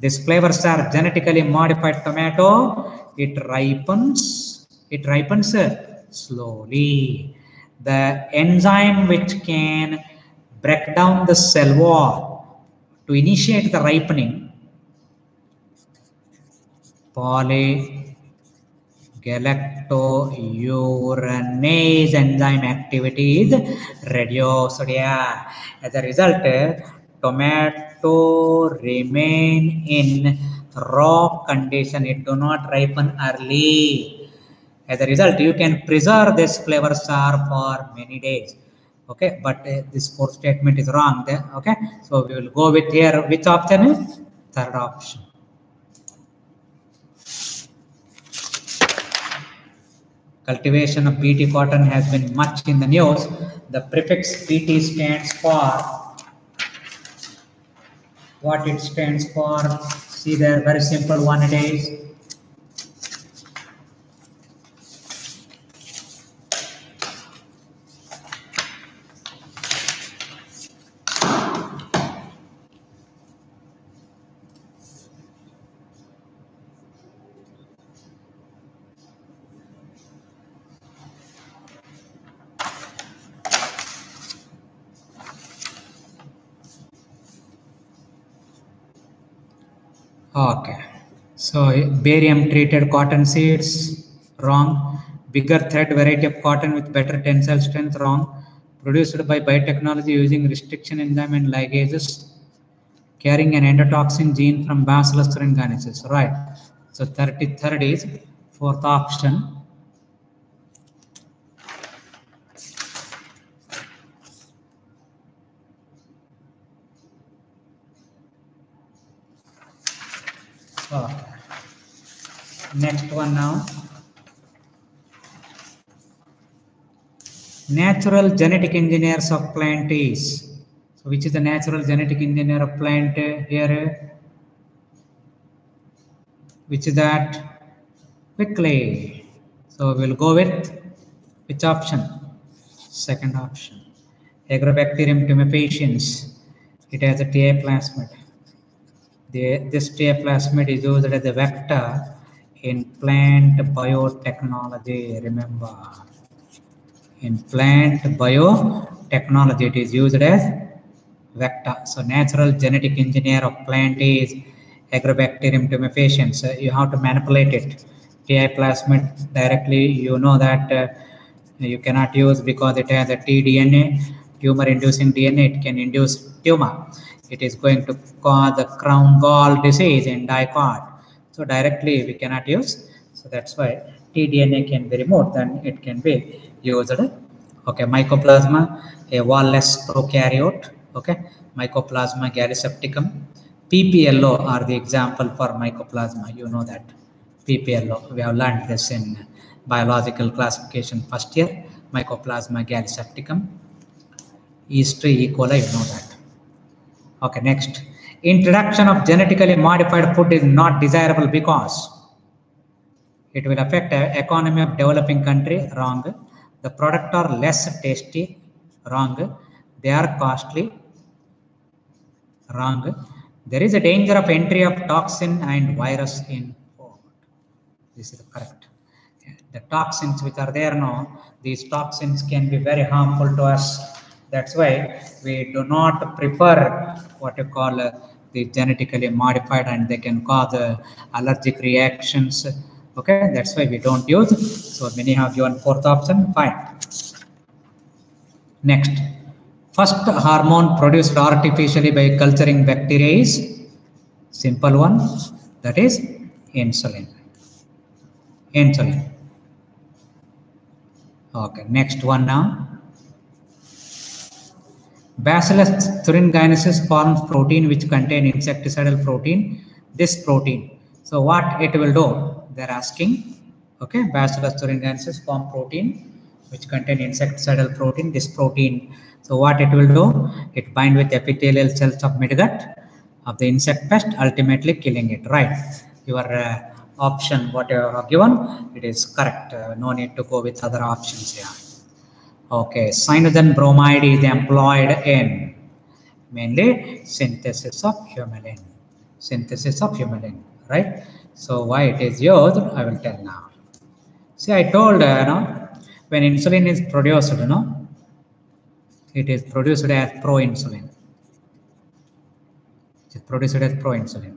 These flavors are genetically modified tomato. It ripens. It ripens uh, slowly. The enzyme which can break down the cell wall to initiate the ripening poly galacturonase enzyme activity is reduced. Yeah. As a result, tomato remain in raw condition. It do not ripen early. As a result, you can preserve this Flavr Savr for many days. Okay, but uh, this fourth statement is wrong. There. Okay, so we will go with here. Which option is third option? Cultivation of BT cotton has been much in the news. The prefix BT stands for what it stands for. See there, very simple one it is. Okay. So barium treated cotton seeds, wrong. Bigger thread variety of cotton with better tensile strength, wrong. Produced by biotechnology using restriction enzyme and ligases, carrying an endotoxin gene from Bacillus thuringiensis, right. So 33rd is fourth option. Okay. Next one now. Natural genetic engineers of plant is. So which is the natural genetic engineer of plant here? Which is that? Quickly. So we'll go with which option? Second option. Agrobacterium tumefaciens. It has a TI plasmid. The, this TI plasmid is used as a vector in plant biotechnology. Remember, in plant biotechnology, it is used as vector. So, natural genetic engineer of plant is Agrobacterium tumefaciens. So you have to manipulate it. TI plasmid directly, you know that uh, you cannot use because it has a tDNA, tumor inducing DNA, it can induce tumor it is going to cause the crown gall disease in dicot. So directly we cannot use. So that's why tDNA can be removed, then it can be used. Okay, mycoplasma, a wall-less prokaryote. Okay, mycoplasma gallisepticum. PPLO are the example for mycoplasma. You know that. PPLO. We have learned this in biological classification first year. Mycoplasma gallisepticum. Yeast E. coli, you know that. Okay, next. Introduction of genetically modified food is not desirable because it will affect the economy of developing country. Wrong. The product are less tasty. Wrong. They are costly. Wrong. There is a danger of entry of toxin and virus in food. This is correct. The toxins which are there now, these toxins can be very harmful to us that's why we do not prefer what you call uh, the genetically modified and they can cause uh, allergic reactions. Okay, that's why we don't use. So many have given fourth option, fine. Next, first hormone produced artificially by culturing bacteria is simple one, that is insulin. Insulin. Okay, next one now. Bacillus thuringiensis forms protein which contain insecticidal protein. This protein. So what it will do? They're asking. Okay, Bacillus thuringiensis form protein which contain insecticidal protein. This protein. So what it will do? It bind with epithelial cells of midgut of the insect pest, ultimately killing it. Right. Your uh, option, what you have given, it is correct. Uh, no need to go with other options here. Okay, cyanogen bromide is employed in mainly synthesis of humulin. Synthesis of humulin, right? So why it is used, I will tell now. See, I told uh, you know, when insulin is produced, you know, it is produced as proinsulin. It is produced as proinsulin.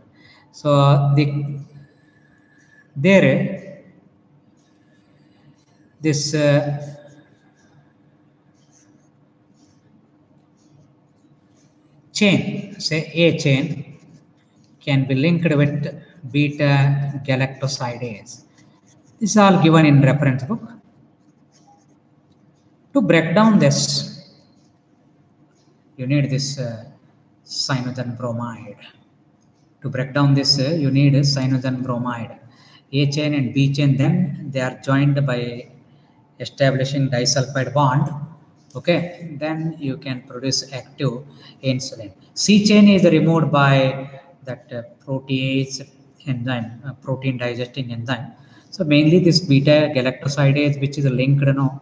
So the there this uh, chain, say A chain, can be linked with beta galactosidase. This is all given in reference book. To break down this, you need this uh, cyanogen bromide. To break down this, uh, you need cyanogen bromide. A chain and B chain, then they are joined by establishing disulfide bond, okay, then you can produce active insulin. C chain is removed by that uh, protease enzyme, uh, protein digesting enzyme. So mainly this beta galactosidase, which is linked, you know,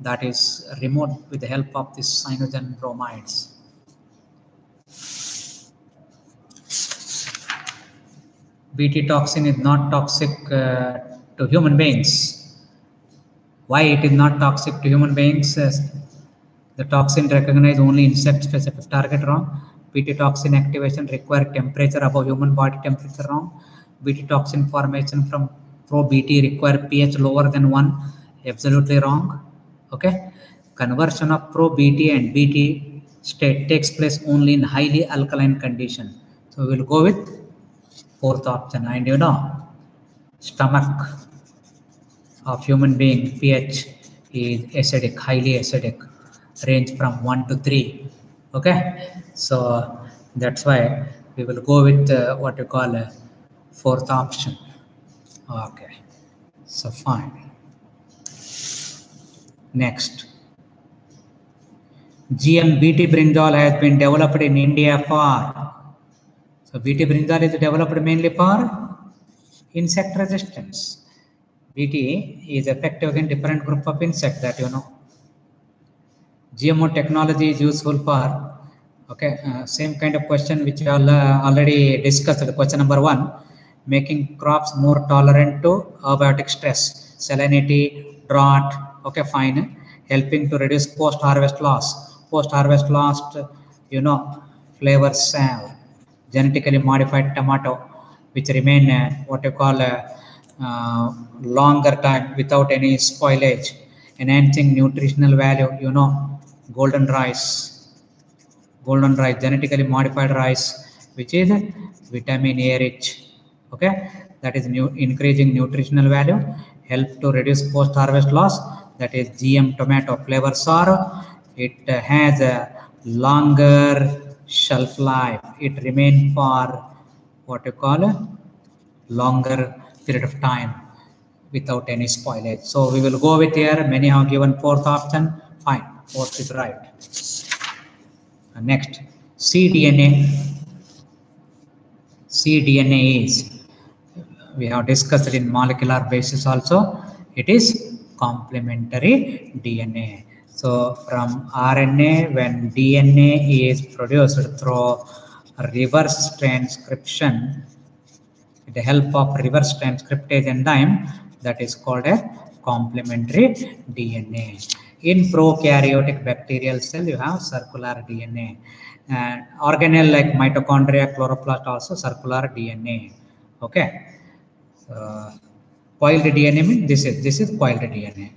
that is removed with the help of this cyanogen bromides. Bt toxin is not toxic uh, to human beings. Why it is not toxic to human beings? The toxin recognize only insect specific target wrong. Bt toxin activation require temperature above human body temperature wrong. Bt toxin formation from pro Bt require pH lower than 1 absolutely wrong. Okay. Conversion of pro Bt and Bt state takes place only in highly alkaline condition. So we will go with fourth option and you know stomach of human being pH is acidic, highly acidic, range from 1 to 3. Okay, so that's why we will go with uh, what you call a fourth option. Okay, so fine. Next, GM BT brinjal has been developed in India for so Bt brinjal is developed mainly for insect resistance. Bt is effective against different group of insect that you know. GMO technology is useful for okay uh, same kind of question which we all, uh, already discussed. Question number one, making crops more tolerant to abiotic stress, salinity, drought. Okay, fine. Helping to reduce post-harvest loss. Post-harvest loss, you know, Flavr Savr genetically modified tomato which remain uh, what you call uh, uh, longer time without any spoilage enhancing nutritional value you know golden rice golden rice genetically modified rice which is vitamin a rich okay that is new increasing nutritional value help to reduce post harvest loss that is gm tomato Flavr Savr it has a longer shelf life. It remain for what you call a longer period of time without any spoilage. So we will go with here. Many have given fourth option. Fourth is right. Uh, next, cDNA. cDNA is we have discussed in molecular basis also. It is complementary DNA. So from RNA, when DNA is produced through reverse transcription, with the help of reverse transcriptase enzyme, that is called a complementary DNA. In prokaryotic bacterial cell, you have circular DNA. And organelle like mitochondria, chloroplast also circular DNA. Okay. So, coiled DNA means this is this is coiled DNA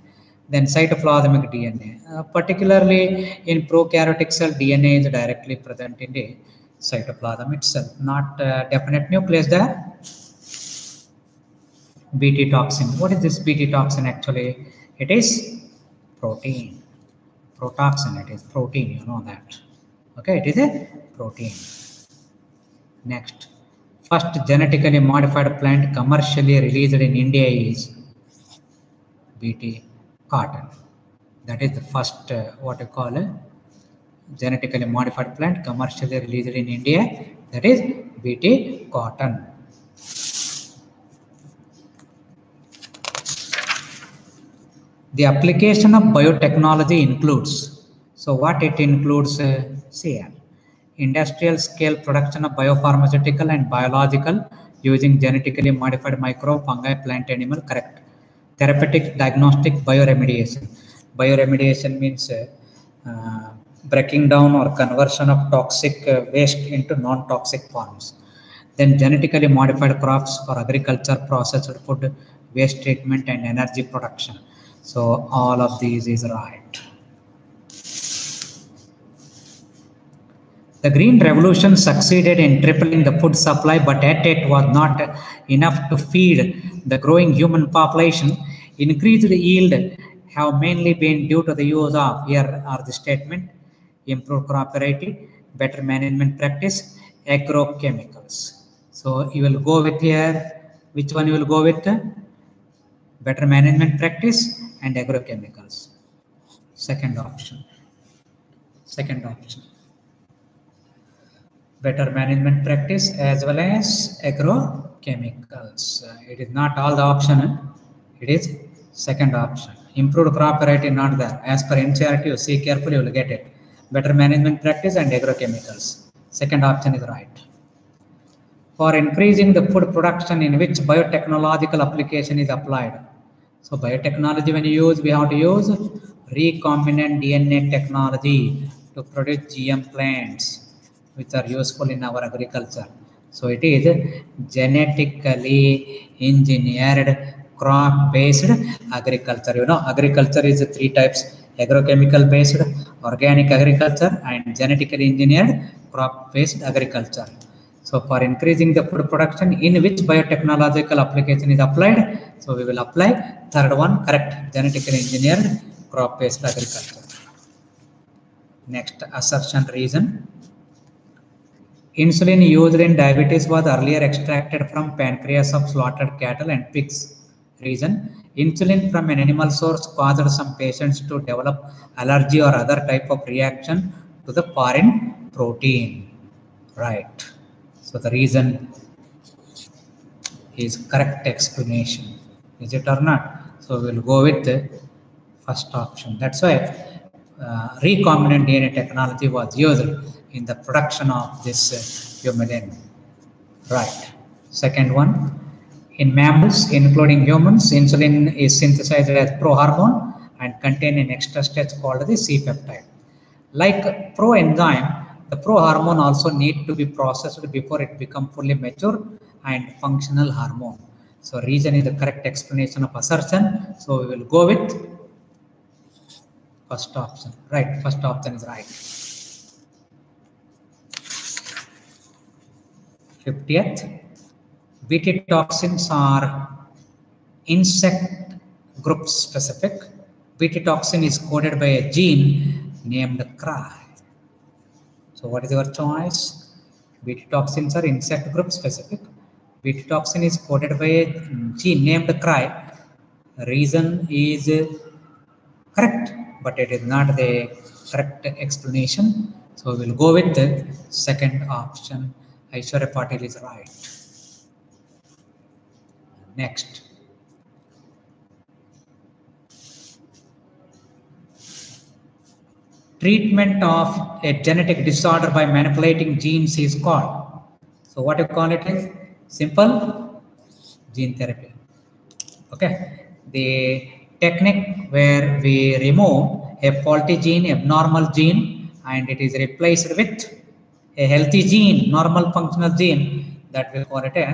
then cytoplasmic DNA. Uh, particularly in prokaryotic cell, DNA is directly present in the cytoplasm itself, not uh, definite nucleus there. Bt toxin. What is this Bt toxin actually? It is protein. Protoxin, it is protein, you know that. Okay, it is a protein. Next, first genetically modified plant commercially released in India is Bt cotton. That is the first, uh, what you call a genetically modified plant commercially released in India. That is BT cotton. The application of biotechnology includes, so what it includes uh, here, industrial scale production of biopharmaceutical and biological using genetically modified microbe, fungi, plant, animal, correct therapeutic diagnostic bioremediation. Bioremediation means uh, uh, breaking down or conversion of toxic uh, waste into non-toxic forms. Then genetically modified crops for agriculture, processed food, waste treatment and energy production. So all of these is right. The Green Revolution succeeded in tripling the food supply, but yet it was not enough to feed the growing human population. Increased yield have mainly been due to the use of, here are the statement, improved crop variety, better management practice, agrochemicals. So you will go with here, which one you will go with? Better management practice, and agrochemicals. Second option. Second option. Better management practice as well as agrochemicals. Uh, it is not all the option. It is second option. Improved crop variety not there. As per NCERT, you see carefully, you will get it. Better management practice and agrochemicals. Second option is right. For increasing the food production in which biotechnological application is applied. So biotechnology when you use, we have to use recombinant DNA technology to produce GM plants which are useful in our agriculture. So it is genetically engineered crop based agriculture. You know, agriculture is three types agrochemical based, organic agriculture, and genetically engineered crop based agriculture. So for increasing the food production in which biotechnological application is applied, so we will apply third one correct genetically engineered crop based agriculture. Next assertion reason. Insulin used in diabetes was earlier extracted from pancreas of slaughtered cattle and pigs. Reason insulin from an animal source caused some patients to develop allergy or other type of reaction to the foreign protein. Right. So the reason is correct explanation. Is it or not? So we'll go with the first option. That's why uh, recombinant DNA technology was used in the production of this uh, humulin. Right. Second one, in mammals, including humans, insulin is synthesized as prohormone and contain an extra stage called the C-peptide. Like proenzyme, the prohormone also need to be processed before it become fully mature and functional hormone. So reason is the correct explanation of assertion. So we will go with first option. Right, first option is right. 50th Bt toxins are insect group specific. Bt toxin is coded by a gene named CRY. So what is your choice? Bt toxins are insect group specific. Bt toxin is coded by a gene named CRY. Reason is correct, but it is not the correct explanation. So we'll go with the second option. Aishwarya Patil is right. Next. Treatment of a genetic disorder by manipulating genes is called. So what you call it is simple gene therapy. Okay. The technique where we remove a faulty gene, abnormal gene, and it is replaced with a healthy gene, normal functional gene, that we call it a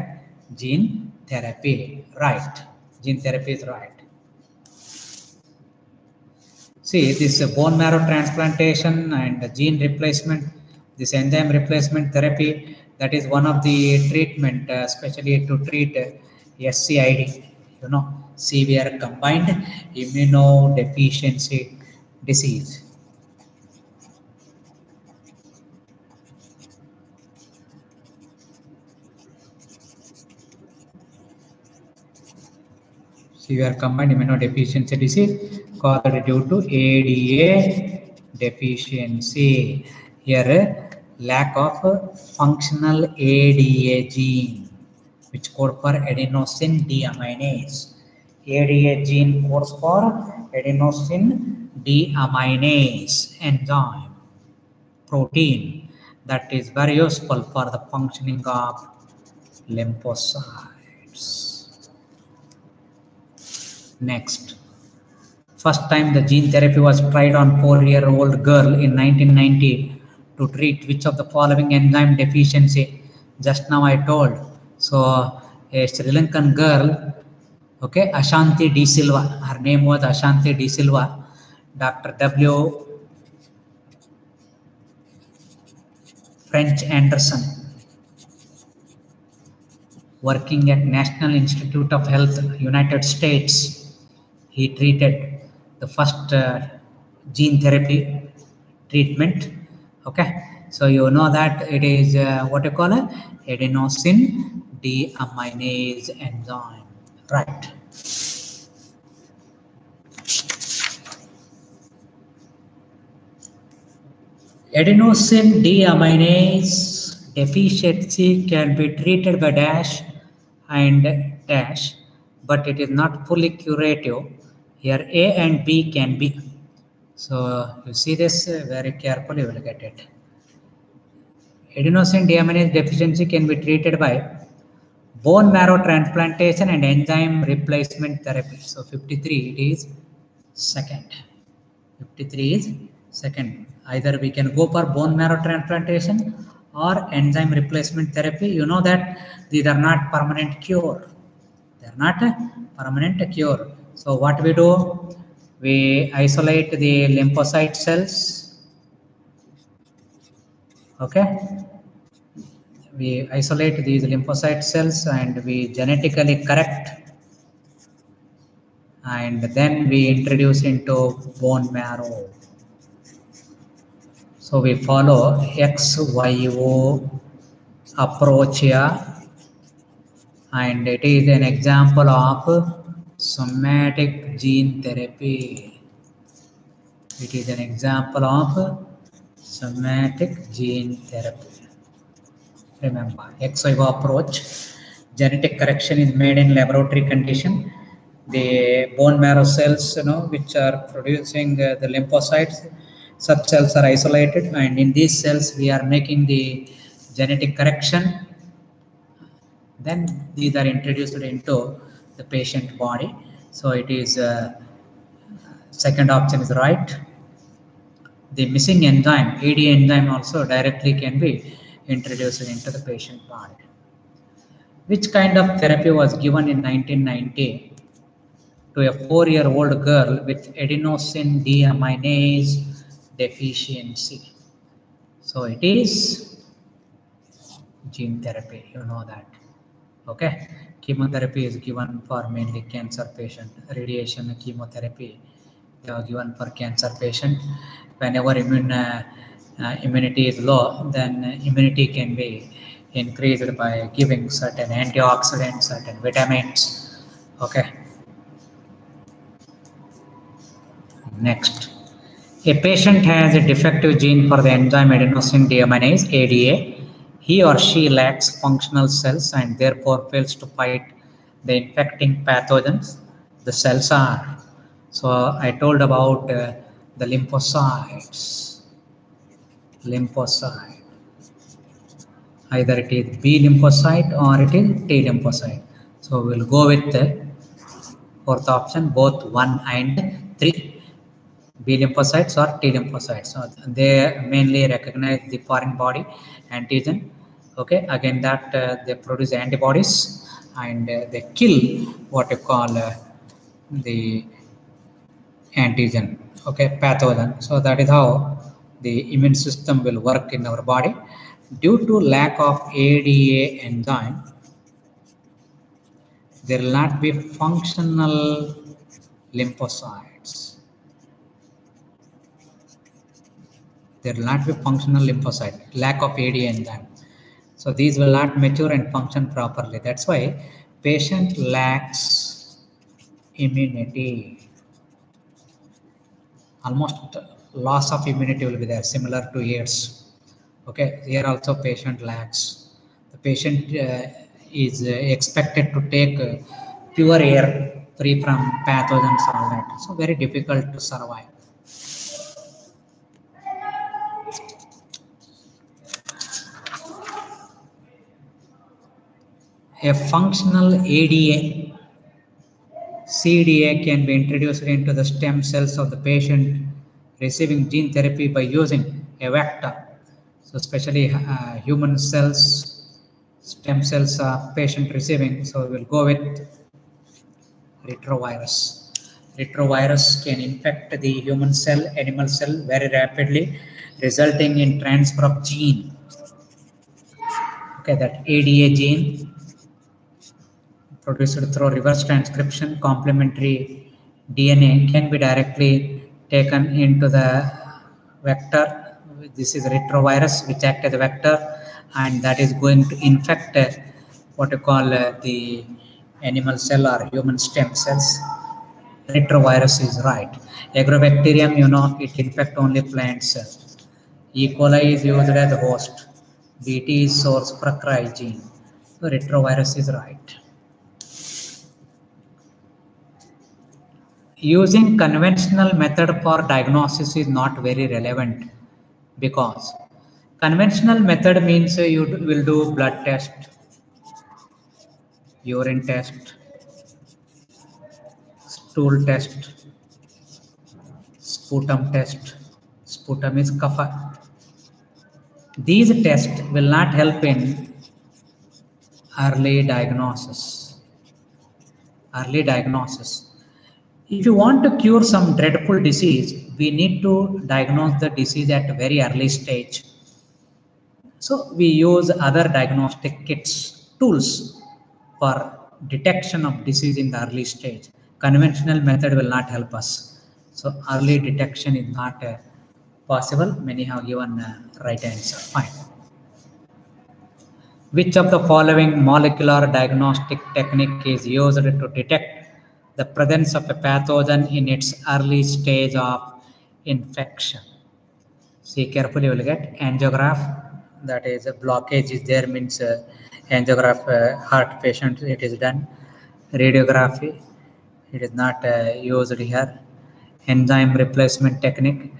gene therapy. Right. Gene therapy is right. See, this bone marrow transplantation and gene replacement, this enzyme replacement therapy, that is one of the treatment, uh, especially to treat uh, SCID, you know, severe combined immunodeficiency disease. severe combined immunodeficiency disease caused due to ADA deficiency. Here, lack of functional ADA gene, which code for adenosine deaminase. ADA gene codes for adenosine deaminase enzyme protein that is very useful for the functioning of lymphocytes. Next. First time the gene therapy was tried on four-year-old girl in 1990 to treat which of the following enzyme deficiency. Just now I told. So a Sri Lankan girl, okay, Ashanti DeSilva. Her name was Ashanti DeSilva. Dr. W. French Anderson, working at National Institute of Health, United States he treated the first uh, gene therapy treatment okay? So you know that it is uh, what you call a adenosine deaminase enzyme right? Adenosine deaminase deficiency can be treated by dash and dash but it is not fully curative. Here A and B can be. So you see this uh, very carefully, you will get it. Adenosine deaminase deficiency can be treated by bone marrow transplantation and enzyme replacement therapy. So 53 it is second. 53 is second. Either we can go for bone marrow transplantation or enzyme replacement therapy. You know that these are not permanent cure. They are not a permanent cure. So what we do? We isolate the lymphocyte cells. Okay we isolate these lymphocyte cells and we genetically correct and then we introduce into bone marrow. So we follow ex vivo approach here and it is an example of somatic gene therapy. It is an example of somatic gene therapy. Remember, ex vivo approach. Genetic correction is made in laboratory condition. The bone marrow cells, you know, which are producing uh, the lymphocytes, such cells are isolated, and in these cells we are making the genetic correction. Then these are introduced into the patient body. So it is uh, second option is right. The missing enzyme, AD enzyme also directly can be introduced into the patient body. Which kind of therapy was given in 1990 to a four-year-old girl with adenosine deaminase deficiency? So it is gene therapy, you know that. Okay, chemotherapy is given for mainly cancer patient, radiation chemotherapy they are given for cancer patient. Whenever immune uh, uh, immunity is low, then immunity can be increased by giving certain antioxidants, certain vitamins. Okay. Next. A patient has a defective gene for the enzyme adenosine deaminase, ADA. He or she lacks functional cells and therefore fails to fight the infecting pathogens. The cells are. So I told about uh, the lymphocytes lymphocyte. Either it is B lymphocyte or it is T lymphocyte. So we'll go with the fourth option, both 1 and 3. B lymphocytes or T lymphocytes. So they mainly recognize the foreign body antigen. Okay, again that uh, they produce antibodies and uh, they kill what you call uh, the antigen. Okay, pathogen. So that is how the immune system will work in our body. Due to lack of ADA enzyme, there will not be functional lymphocytes. There will not be functional lymphocyte, lack of ADA enzyme. So these will not mature and function properly. That's why patient lacks immunity. Almost loss of immunity will be there similar to AIDS. Okay, here also patient lacks. The patient uh, is uh, expected to take uh, pure air free from pathogens all that. So very difficult to survive. A functional ADA, cDNA can be introduced into the stem cells of the patient receiving gene therapy by using a vector. So especially uh, human cells, stem cells are patient receiving. So we'll go with retrovirus. Retrovirus can infect the human cell, animal cell very rapidly, resulting in transfer of gene. Okay, that ADA gene produced through reverse transcription, complementary DNA can be directly taken into the vector this is retrovirus which act as a vector and that is going to infect uh, what you call uh, the animal cell or human stem cells retrovirus is right agrobacterium you know it infect only plant cells E. coli is used as a host. Bt is source for cry gene. So retrovirus is right. Using conventional method for diagnosis is not very relevant because conventional method means you will do blood test, urine test, stool test, sputum test. Sputum is kapha. These tests will not help in early diagnosis. Early diagnosis if you want to cure some dreadful disease, we need to diagnose the disease at a very early stage. So we use other diagnostic kits, tools for detection of disease in the early stage. Conventional method will not help us. So early detection is not uh, possible. Many have given uh, right answer. Fine. Which of the following molecular diagnostic technique is used to detect the presence of a pathogen in its early stage of infection. See carefully, you will get angiograph. That is a blockage is there means uh, angiograph uh, heart patient. It is done. Radiography. It is not uh, used here. Enzyme replacement technique.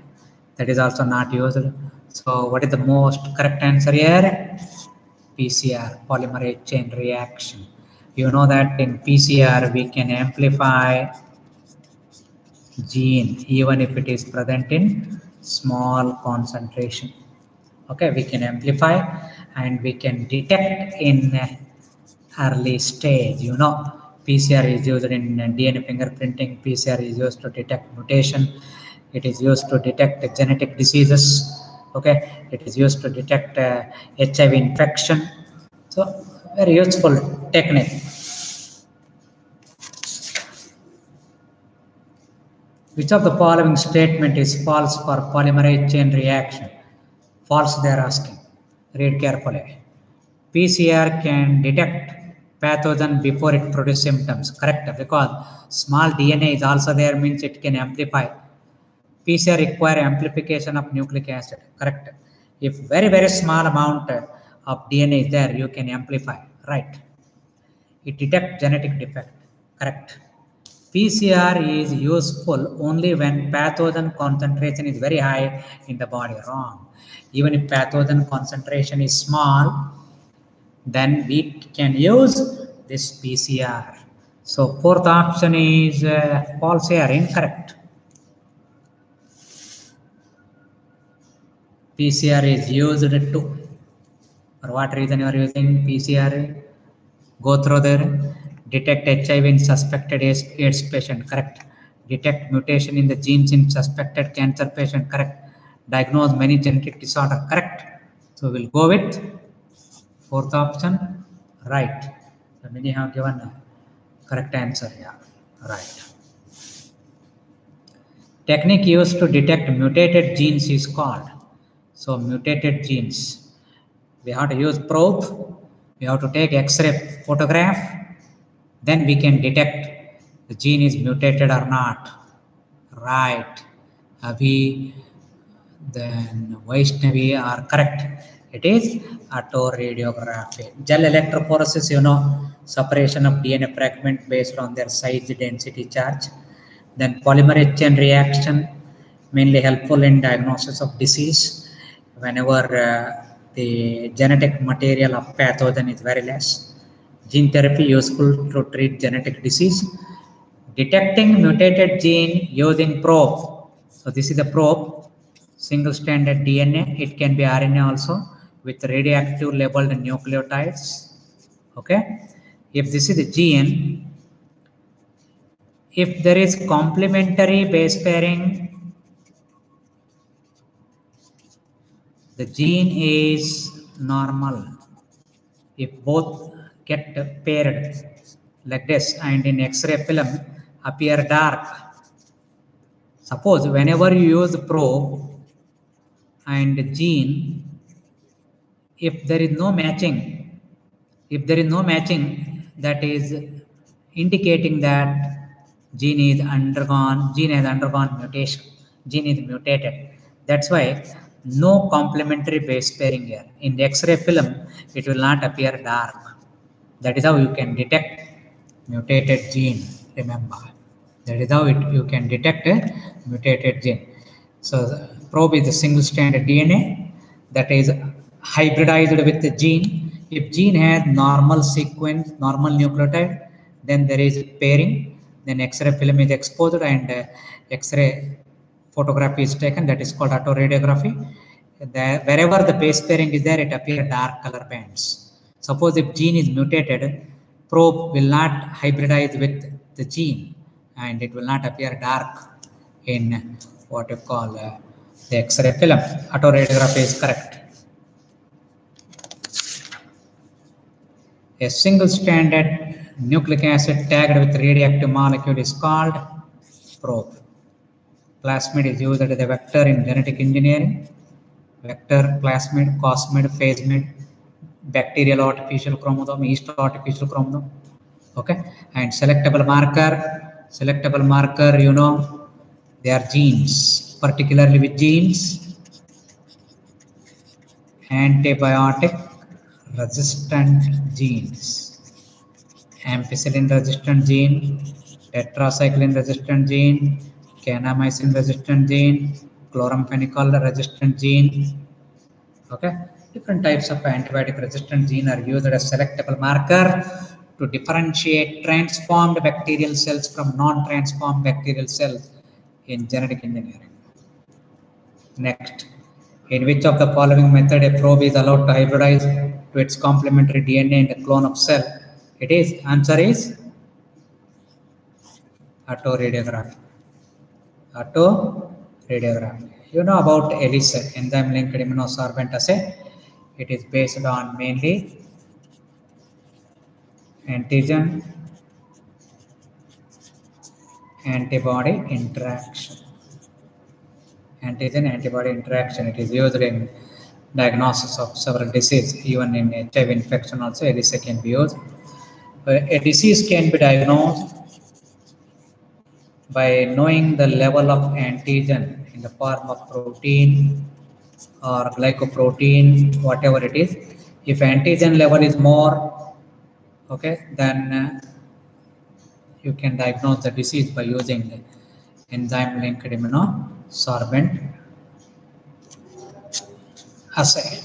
That is also not used. So what is the most correct answer here? PCR, polymerase chain reaction you know that in PCR we can amplify gene even if it is present in small concentration. Okay, we can amplify and we can detect in early stage. You know, PCR is used in DNA fingerprinting. PCR is used to detect mutation. It is used to detect genetic diseases. Okay, it is used to detect uh, HIV infection. So very useful technique. Which of the following statement is false for polymerase chain reaction? False they are asking. Read carefully. PCR can detect pathogen before it produces symptoms. Correct. Because small DNA is also there means it can amplify. PCR require amplification of nucleic acid. Correct. If very, very small amount of DNA is there, you can amplify. Right. It detects genetic defect. Correct. PCR is useful only when pathogen concentration is very high in the body. Wrong. Even if pathogen concentration is small, then we can use this PCR. So fourth option is uh, false here, incorrect. PCR is used to, for what reason you are using PCR? Go through there detect HIV in suspected AIDS patient, correct. Detect mutation in the genes in suspected cancer patient, correct. Diagnose many genetic disorder, correct. So we'll go with fourth option, right. So many have given a correct answer, yeah, right. Technique used to detect mutated genes is called. So mutated genes, we have to use probe, we have to take X-ray photograph, then we can detect the gene is mutated or not. Right. Abhi, then Vaishnavi are correct. It is autoradiography. Gel electrophoresis, you know, separation of DNA fragment based on their size, density, charge. Then polymerase chain reaction, mainly helpful in diagnosis of disease whenever uh, the genetic material of pathogen is very less Gene therapy useful to treat genetic disease. Detecting mutated gene using probe. So this is a probe, single stranded DNA. It can be RNA also with radioactive labeled nucleotides. Okay. If this is the gene, if there is complementary base pairing, the gene is normal. If both get paired like this and in X-ray film appear dark. Suppose whenever you use probe and gene, if there is no matching, if there is no matching, that is indicating that gene is undergone, gene has undergone mutation, gene is mutated. That's why no complementary base pairing here. In the X-ray film, it will not appear dark. That is how you can detect mutated gene, remember. That is how it, you can detect a mutated gene. So probe is a single stranded DNA that is hybridized with the gene. If gene has normal sequence, normal nucleotide, then there is pairing. Then X-ray film is exposed and uh, X-ray photography is taken. That is called autoradiography. The, wherever the base pairing is there, it appears dark color bands. Suppose if gene is mutated, probe will not hybridize with the gene and it will not appear dark in what you call uh, the X-ray film. Autoradiography is correct. A single stranded nucleic acid tagged with radioactive molecule is called probe. Plasmid is used as a vector in genetic engineering. Vector, plasmid, cosmid, phagemid, bacterial artificial chromosome, yeast artificial chromosome. Okay, and selectable marker, selectable marker, you know, they are genes, particularly with genes, antibiotic resistant genes, ampicillin resistant gene, tetracycline resistant gene, kanamycin resistant gene, chloramphenicol resistant gene. Okay, different types of antibiotic resistant gene are used as selectable marker to differentiate transformed bacterial cells from non-transformed bacterial cells in genetic engineering. Next, in which of the following method a probe is allowed to hybridize to its complementary DNA in a clone of cell? It is, answer is autoradiography. Autoradiography. You know about ELISA, enzyme linked immunosorbent assay. It is based on mainly antigen antibody interaction. Antigen antibody interaction it is used in diagnosis of several diseases even in hiv infection also ELISA can be used. Uh, a disease can be diagnosed by knowing the level of antigen in the form of protein or glycoprotein whatever it is. If antigen level is more okay then uh, you can diagnose the disease by using the enzyme linked immunosorbent assay.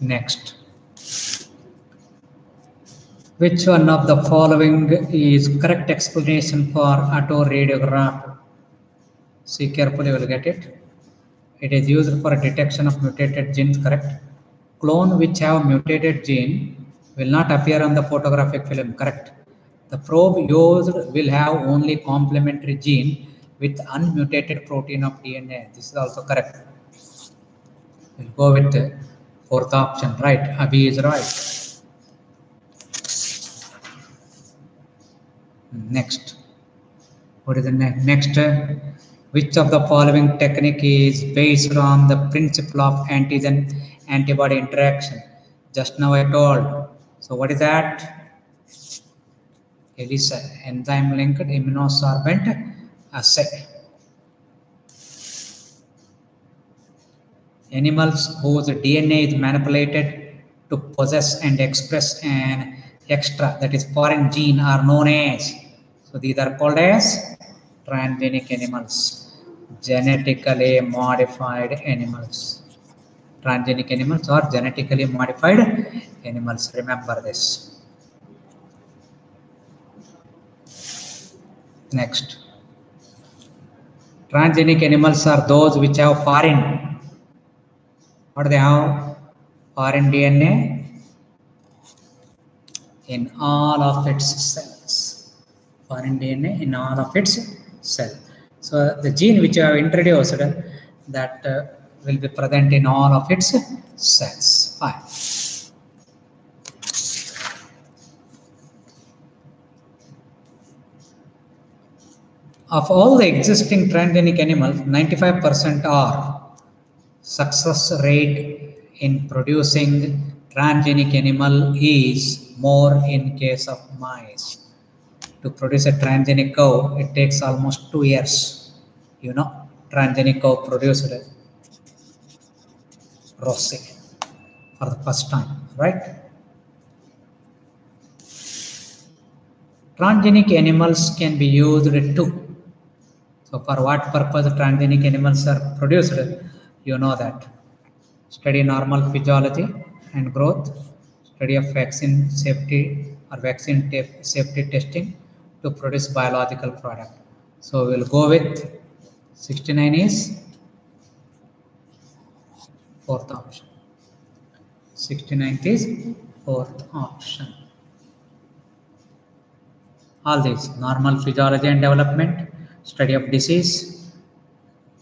Next. Which one of the following is correct explanation for autoradiograph? See carefully you will get it it is used for detection of mutated genes correct? Clone which have mutated gene will not appear on the photographic film correct? The probe used will have only complementary gene with unmutated protein of dna this is also correct. We'll go with the fourth option right? Abhi is right. Next. What is the ne- next which of the following technique is based on the principle of antigen antibody interaction just now i told so what is that ELISA, enzyme linked immunosorbent assay. Animals whose DNA is manipulated to possess and express an extra, that is foreign gene, are known as. So these are called as transgenic animals, genetically modified animals. Transgenic animals or genetically modified animals. Remember this. Next. Transgenic animals are those which have foreign. What they have? Foreign DNA in all of its cells. Foreign DNA in all of its cell. So the gene which you have introduced that uh, will be present in all of its cells. Fine. Of all the existing transgenic animals, 95% are success rate in producing transgenic animal is more in case of mice. To produce a transgenic cow, it takes almost two years, you know. transgenic cow produced Rosie for the first time, right? Transgenic animals can be used too. So for what purpose transgenic animals are produced, you know that. Study normal physiology and growth, study of vaccine safety or vaccine safety testing to produce biological product. So we'll go with 69 is fourth option. 69th is fourth option. All these normal physiology and development, study of disease,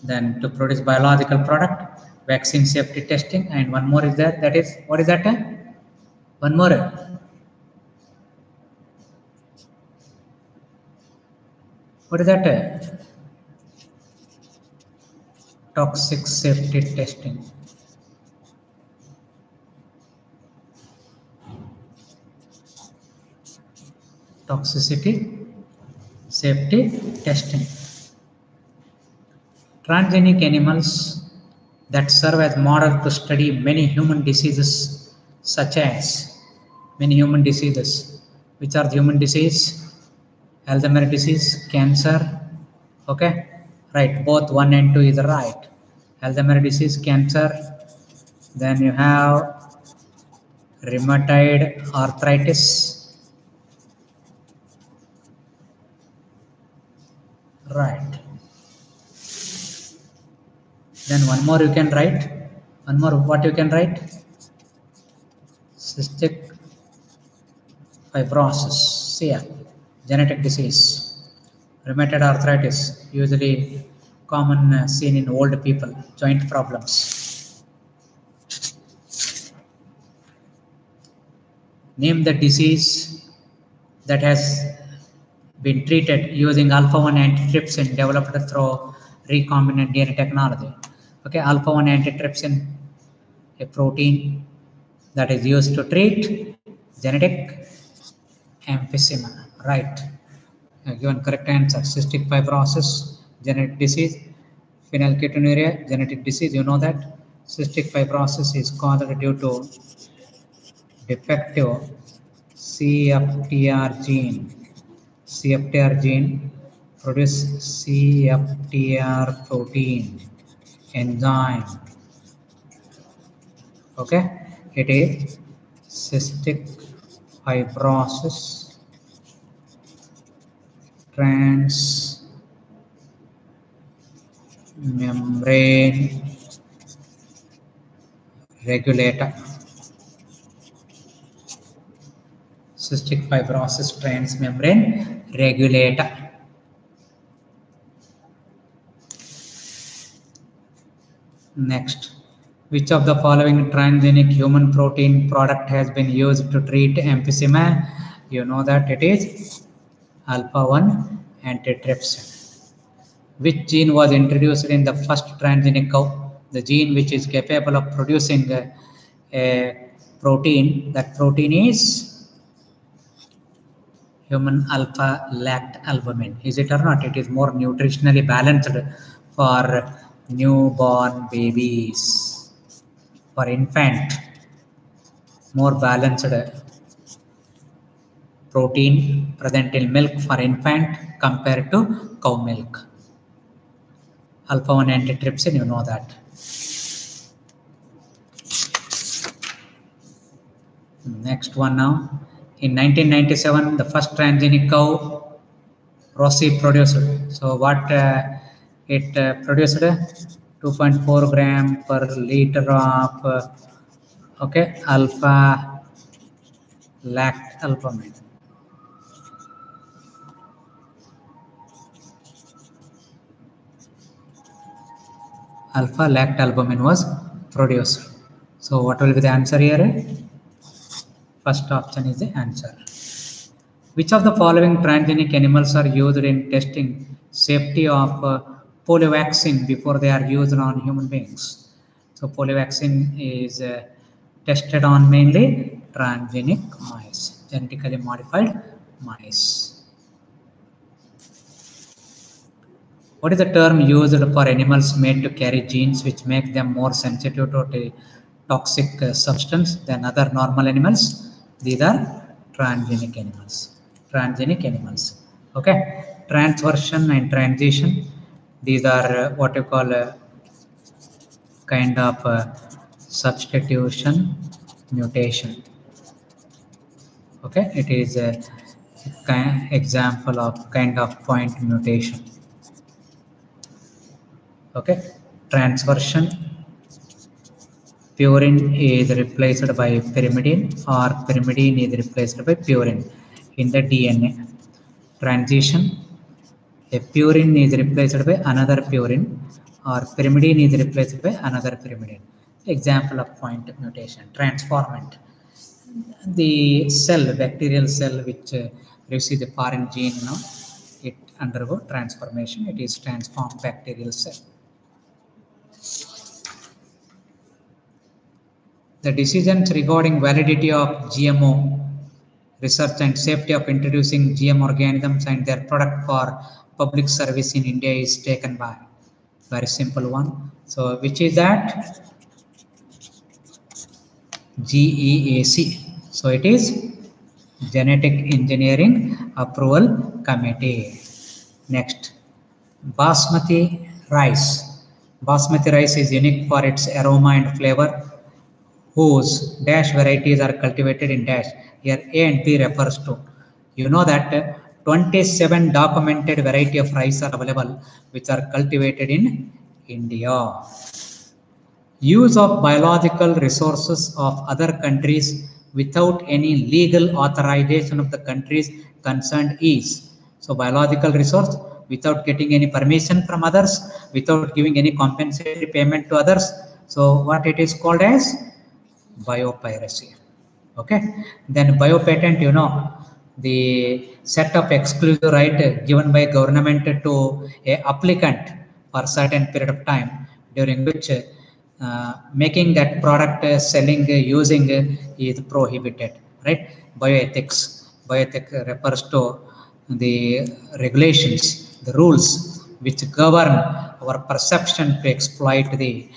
then to produce biological product, vaccine safety testing, and one more is there. That is, what is that? One more. What is that? Toxic safety testing. Toxicity safety testing. Transgenic animals that serve as model to study many human diseases such as many human diseases. Which are the human disease? Alzheimer's disease, cancer. Okay, right. Both one and two is right. Alzheimer's disease, cancer. Then you have rheumatoid arthritis. Right. Then one more you can write. One more what you can write? Cystic fibrosis, See CF, genetic disease, rheumatoid arthritis, usually common uh, seen in old people, joint problems. Name the disease that has been treated using alpha-1 antitrypsin developed through recombinant DNA technology. Okay, alpha-1 antitrypsin, a protein that is used to treat genetic emphysema. Right. Given correct answer. Cystic fibrosis, genetic disease. Phenylketonuria, genetic disease. You know that. Cystic fibrosis is caused due to defective CFTR gene. CFTR gene produce CFTR protein enzyme. Okay, it is cystic fibrosis trans membrane regulator. Cystic fibrosis transmembrane regulator. Next which of the following transgenic human protein product has been used to treat emphysema? You know that it is alpha 1 antitrypsin which gene was introduced in the first transgenic cow? The gene which is capable of producing a, a protein that protein is human alpha lactalbumin. Is it or not? It is more nutritionally balanced for newborn babies. For infant more balanced protein present in milk for infant compared to cow milk. Alpha 1 antitrypsin you know that. Next one now. In 1997 the first transgenic cow Rosie produced. So what uh, it uh, produced? 2.4 gram per liter of uh, okay alpha lactalbumin alpha lactalbumin was produced so what will be the answer here first option is the answer which of the following transgenic animals are used in testing safety of uh, polio vaccine before they are used on human beings. So polio vaccine is uh, tested on mainly transgenic mice, genetically modified mice. What is the term used for animals made to carry genes which make them more sensitive to a toxic uh, substance than other normal animals? These are transgenic animals. Transgenic animals. Okay. Transversion and transition. These are uh, what you call a kind of uh, substitution mutation. Okay. It is a example of kind of point mutation okay. Transversion. Purine is replaced by pyrimidine. Or pyrimidine is replaced by purine in the dna transition. A purine is replaced by another purine. Or pyrimidine is replaced by another pyrimidine. Example of point mutation. Transformant. The cell bacterial cell which uh, receive the foreign gene now it undergo transformation. It is transformed bacterial cell the decisions regarding validity of GMO research and safety of introducing GM organisms and their product for public service in India is taken by very simple one. So which is that GEAC. So it is Genetic Engineering Approval Committee. Next, Basmati rice. Basmati rice is unique for its aroma and flavor whose dash varieties are cultivated in dash. Here A and B refers to. You know that 27 documented variety of rice are available which are cultivated in India. Use of biological resources of other countries without any legal authorization of the countries concerned is. So biological resource without getting any permission from others, without giving any compensatory payment to others. So what it is called as biopiracy. Okay? Then biopatent you know the set of exclusive right given by government to a applicant for certain period of time during which uh, making that product uh, selling uh, using is prohibited right? Bioethics bioethics refers to the regulations the rules which govern our perception to exploit the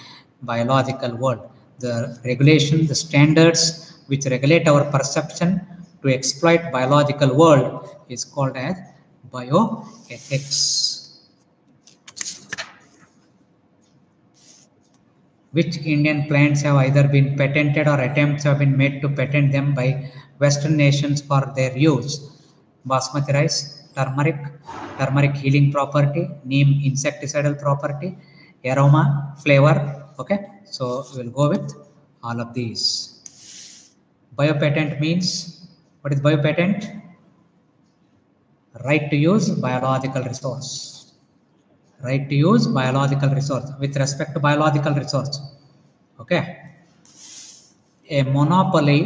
biological world the regulation, the standards which regulate our perception to exploit biological world is called as bioethics. Which Indian plants have either been patented or attempts have been made to patent them by Western nations for their use. Basmati rice, turmeric, turmeric healing property, neem insecticidal property, aroma, flavor, okay? So we'll go with all of these. Biopatent means what is biopatent? Right to use biological resource. Right to use biological resource. With respect to biological resource okay? A monopoly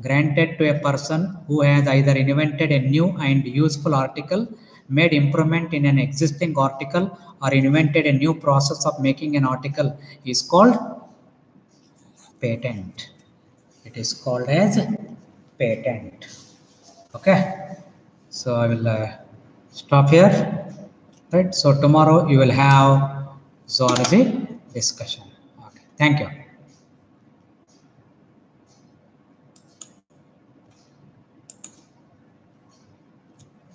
granted to a person who has either invented a new and useful article made improvement in an existing article or invented a new process of making an article is called patent. It is called as patent. Okay. So I will uh, stop here. Right. So tomorrow you will have zoology discussion. Okay. Thank you.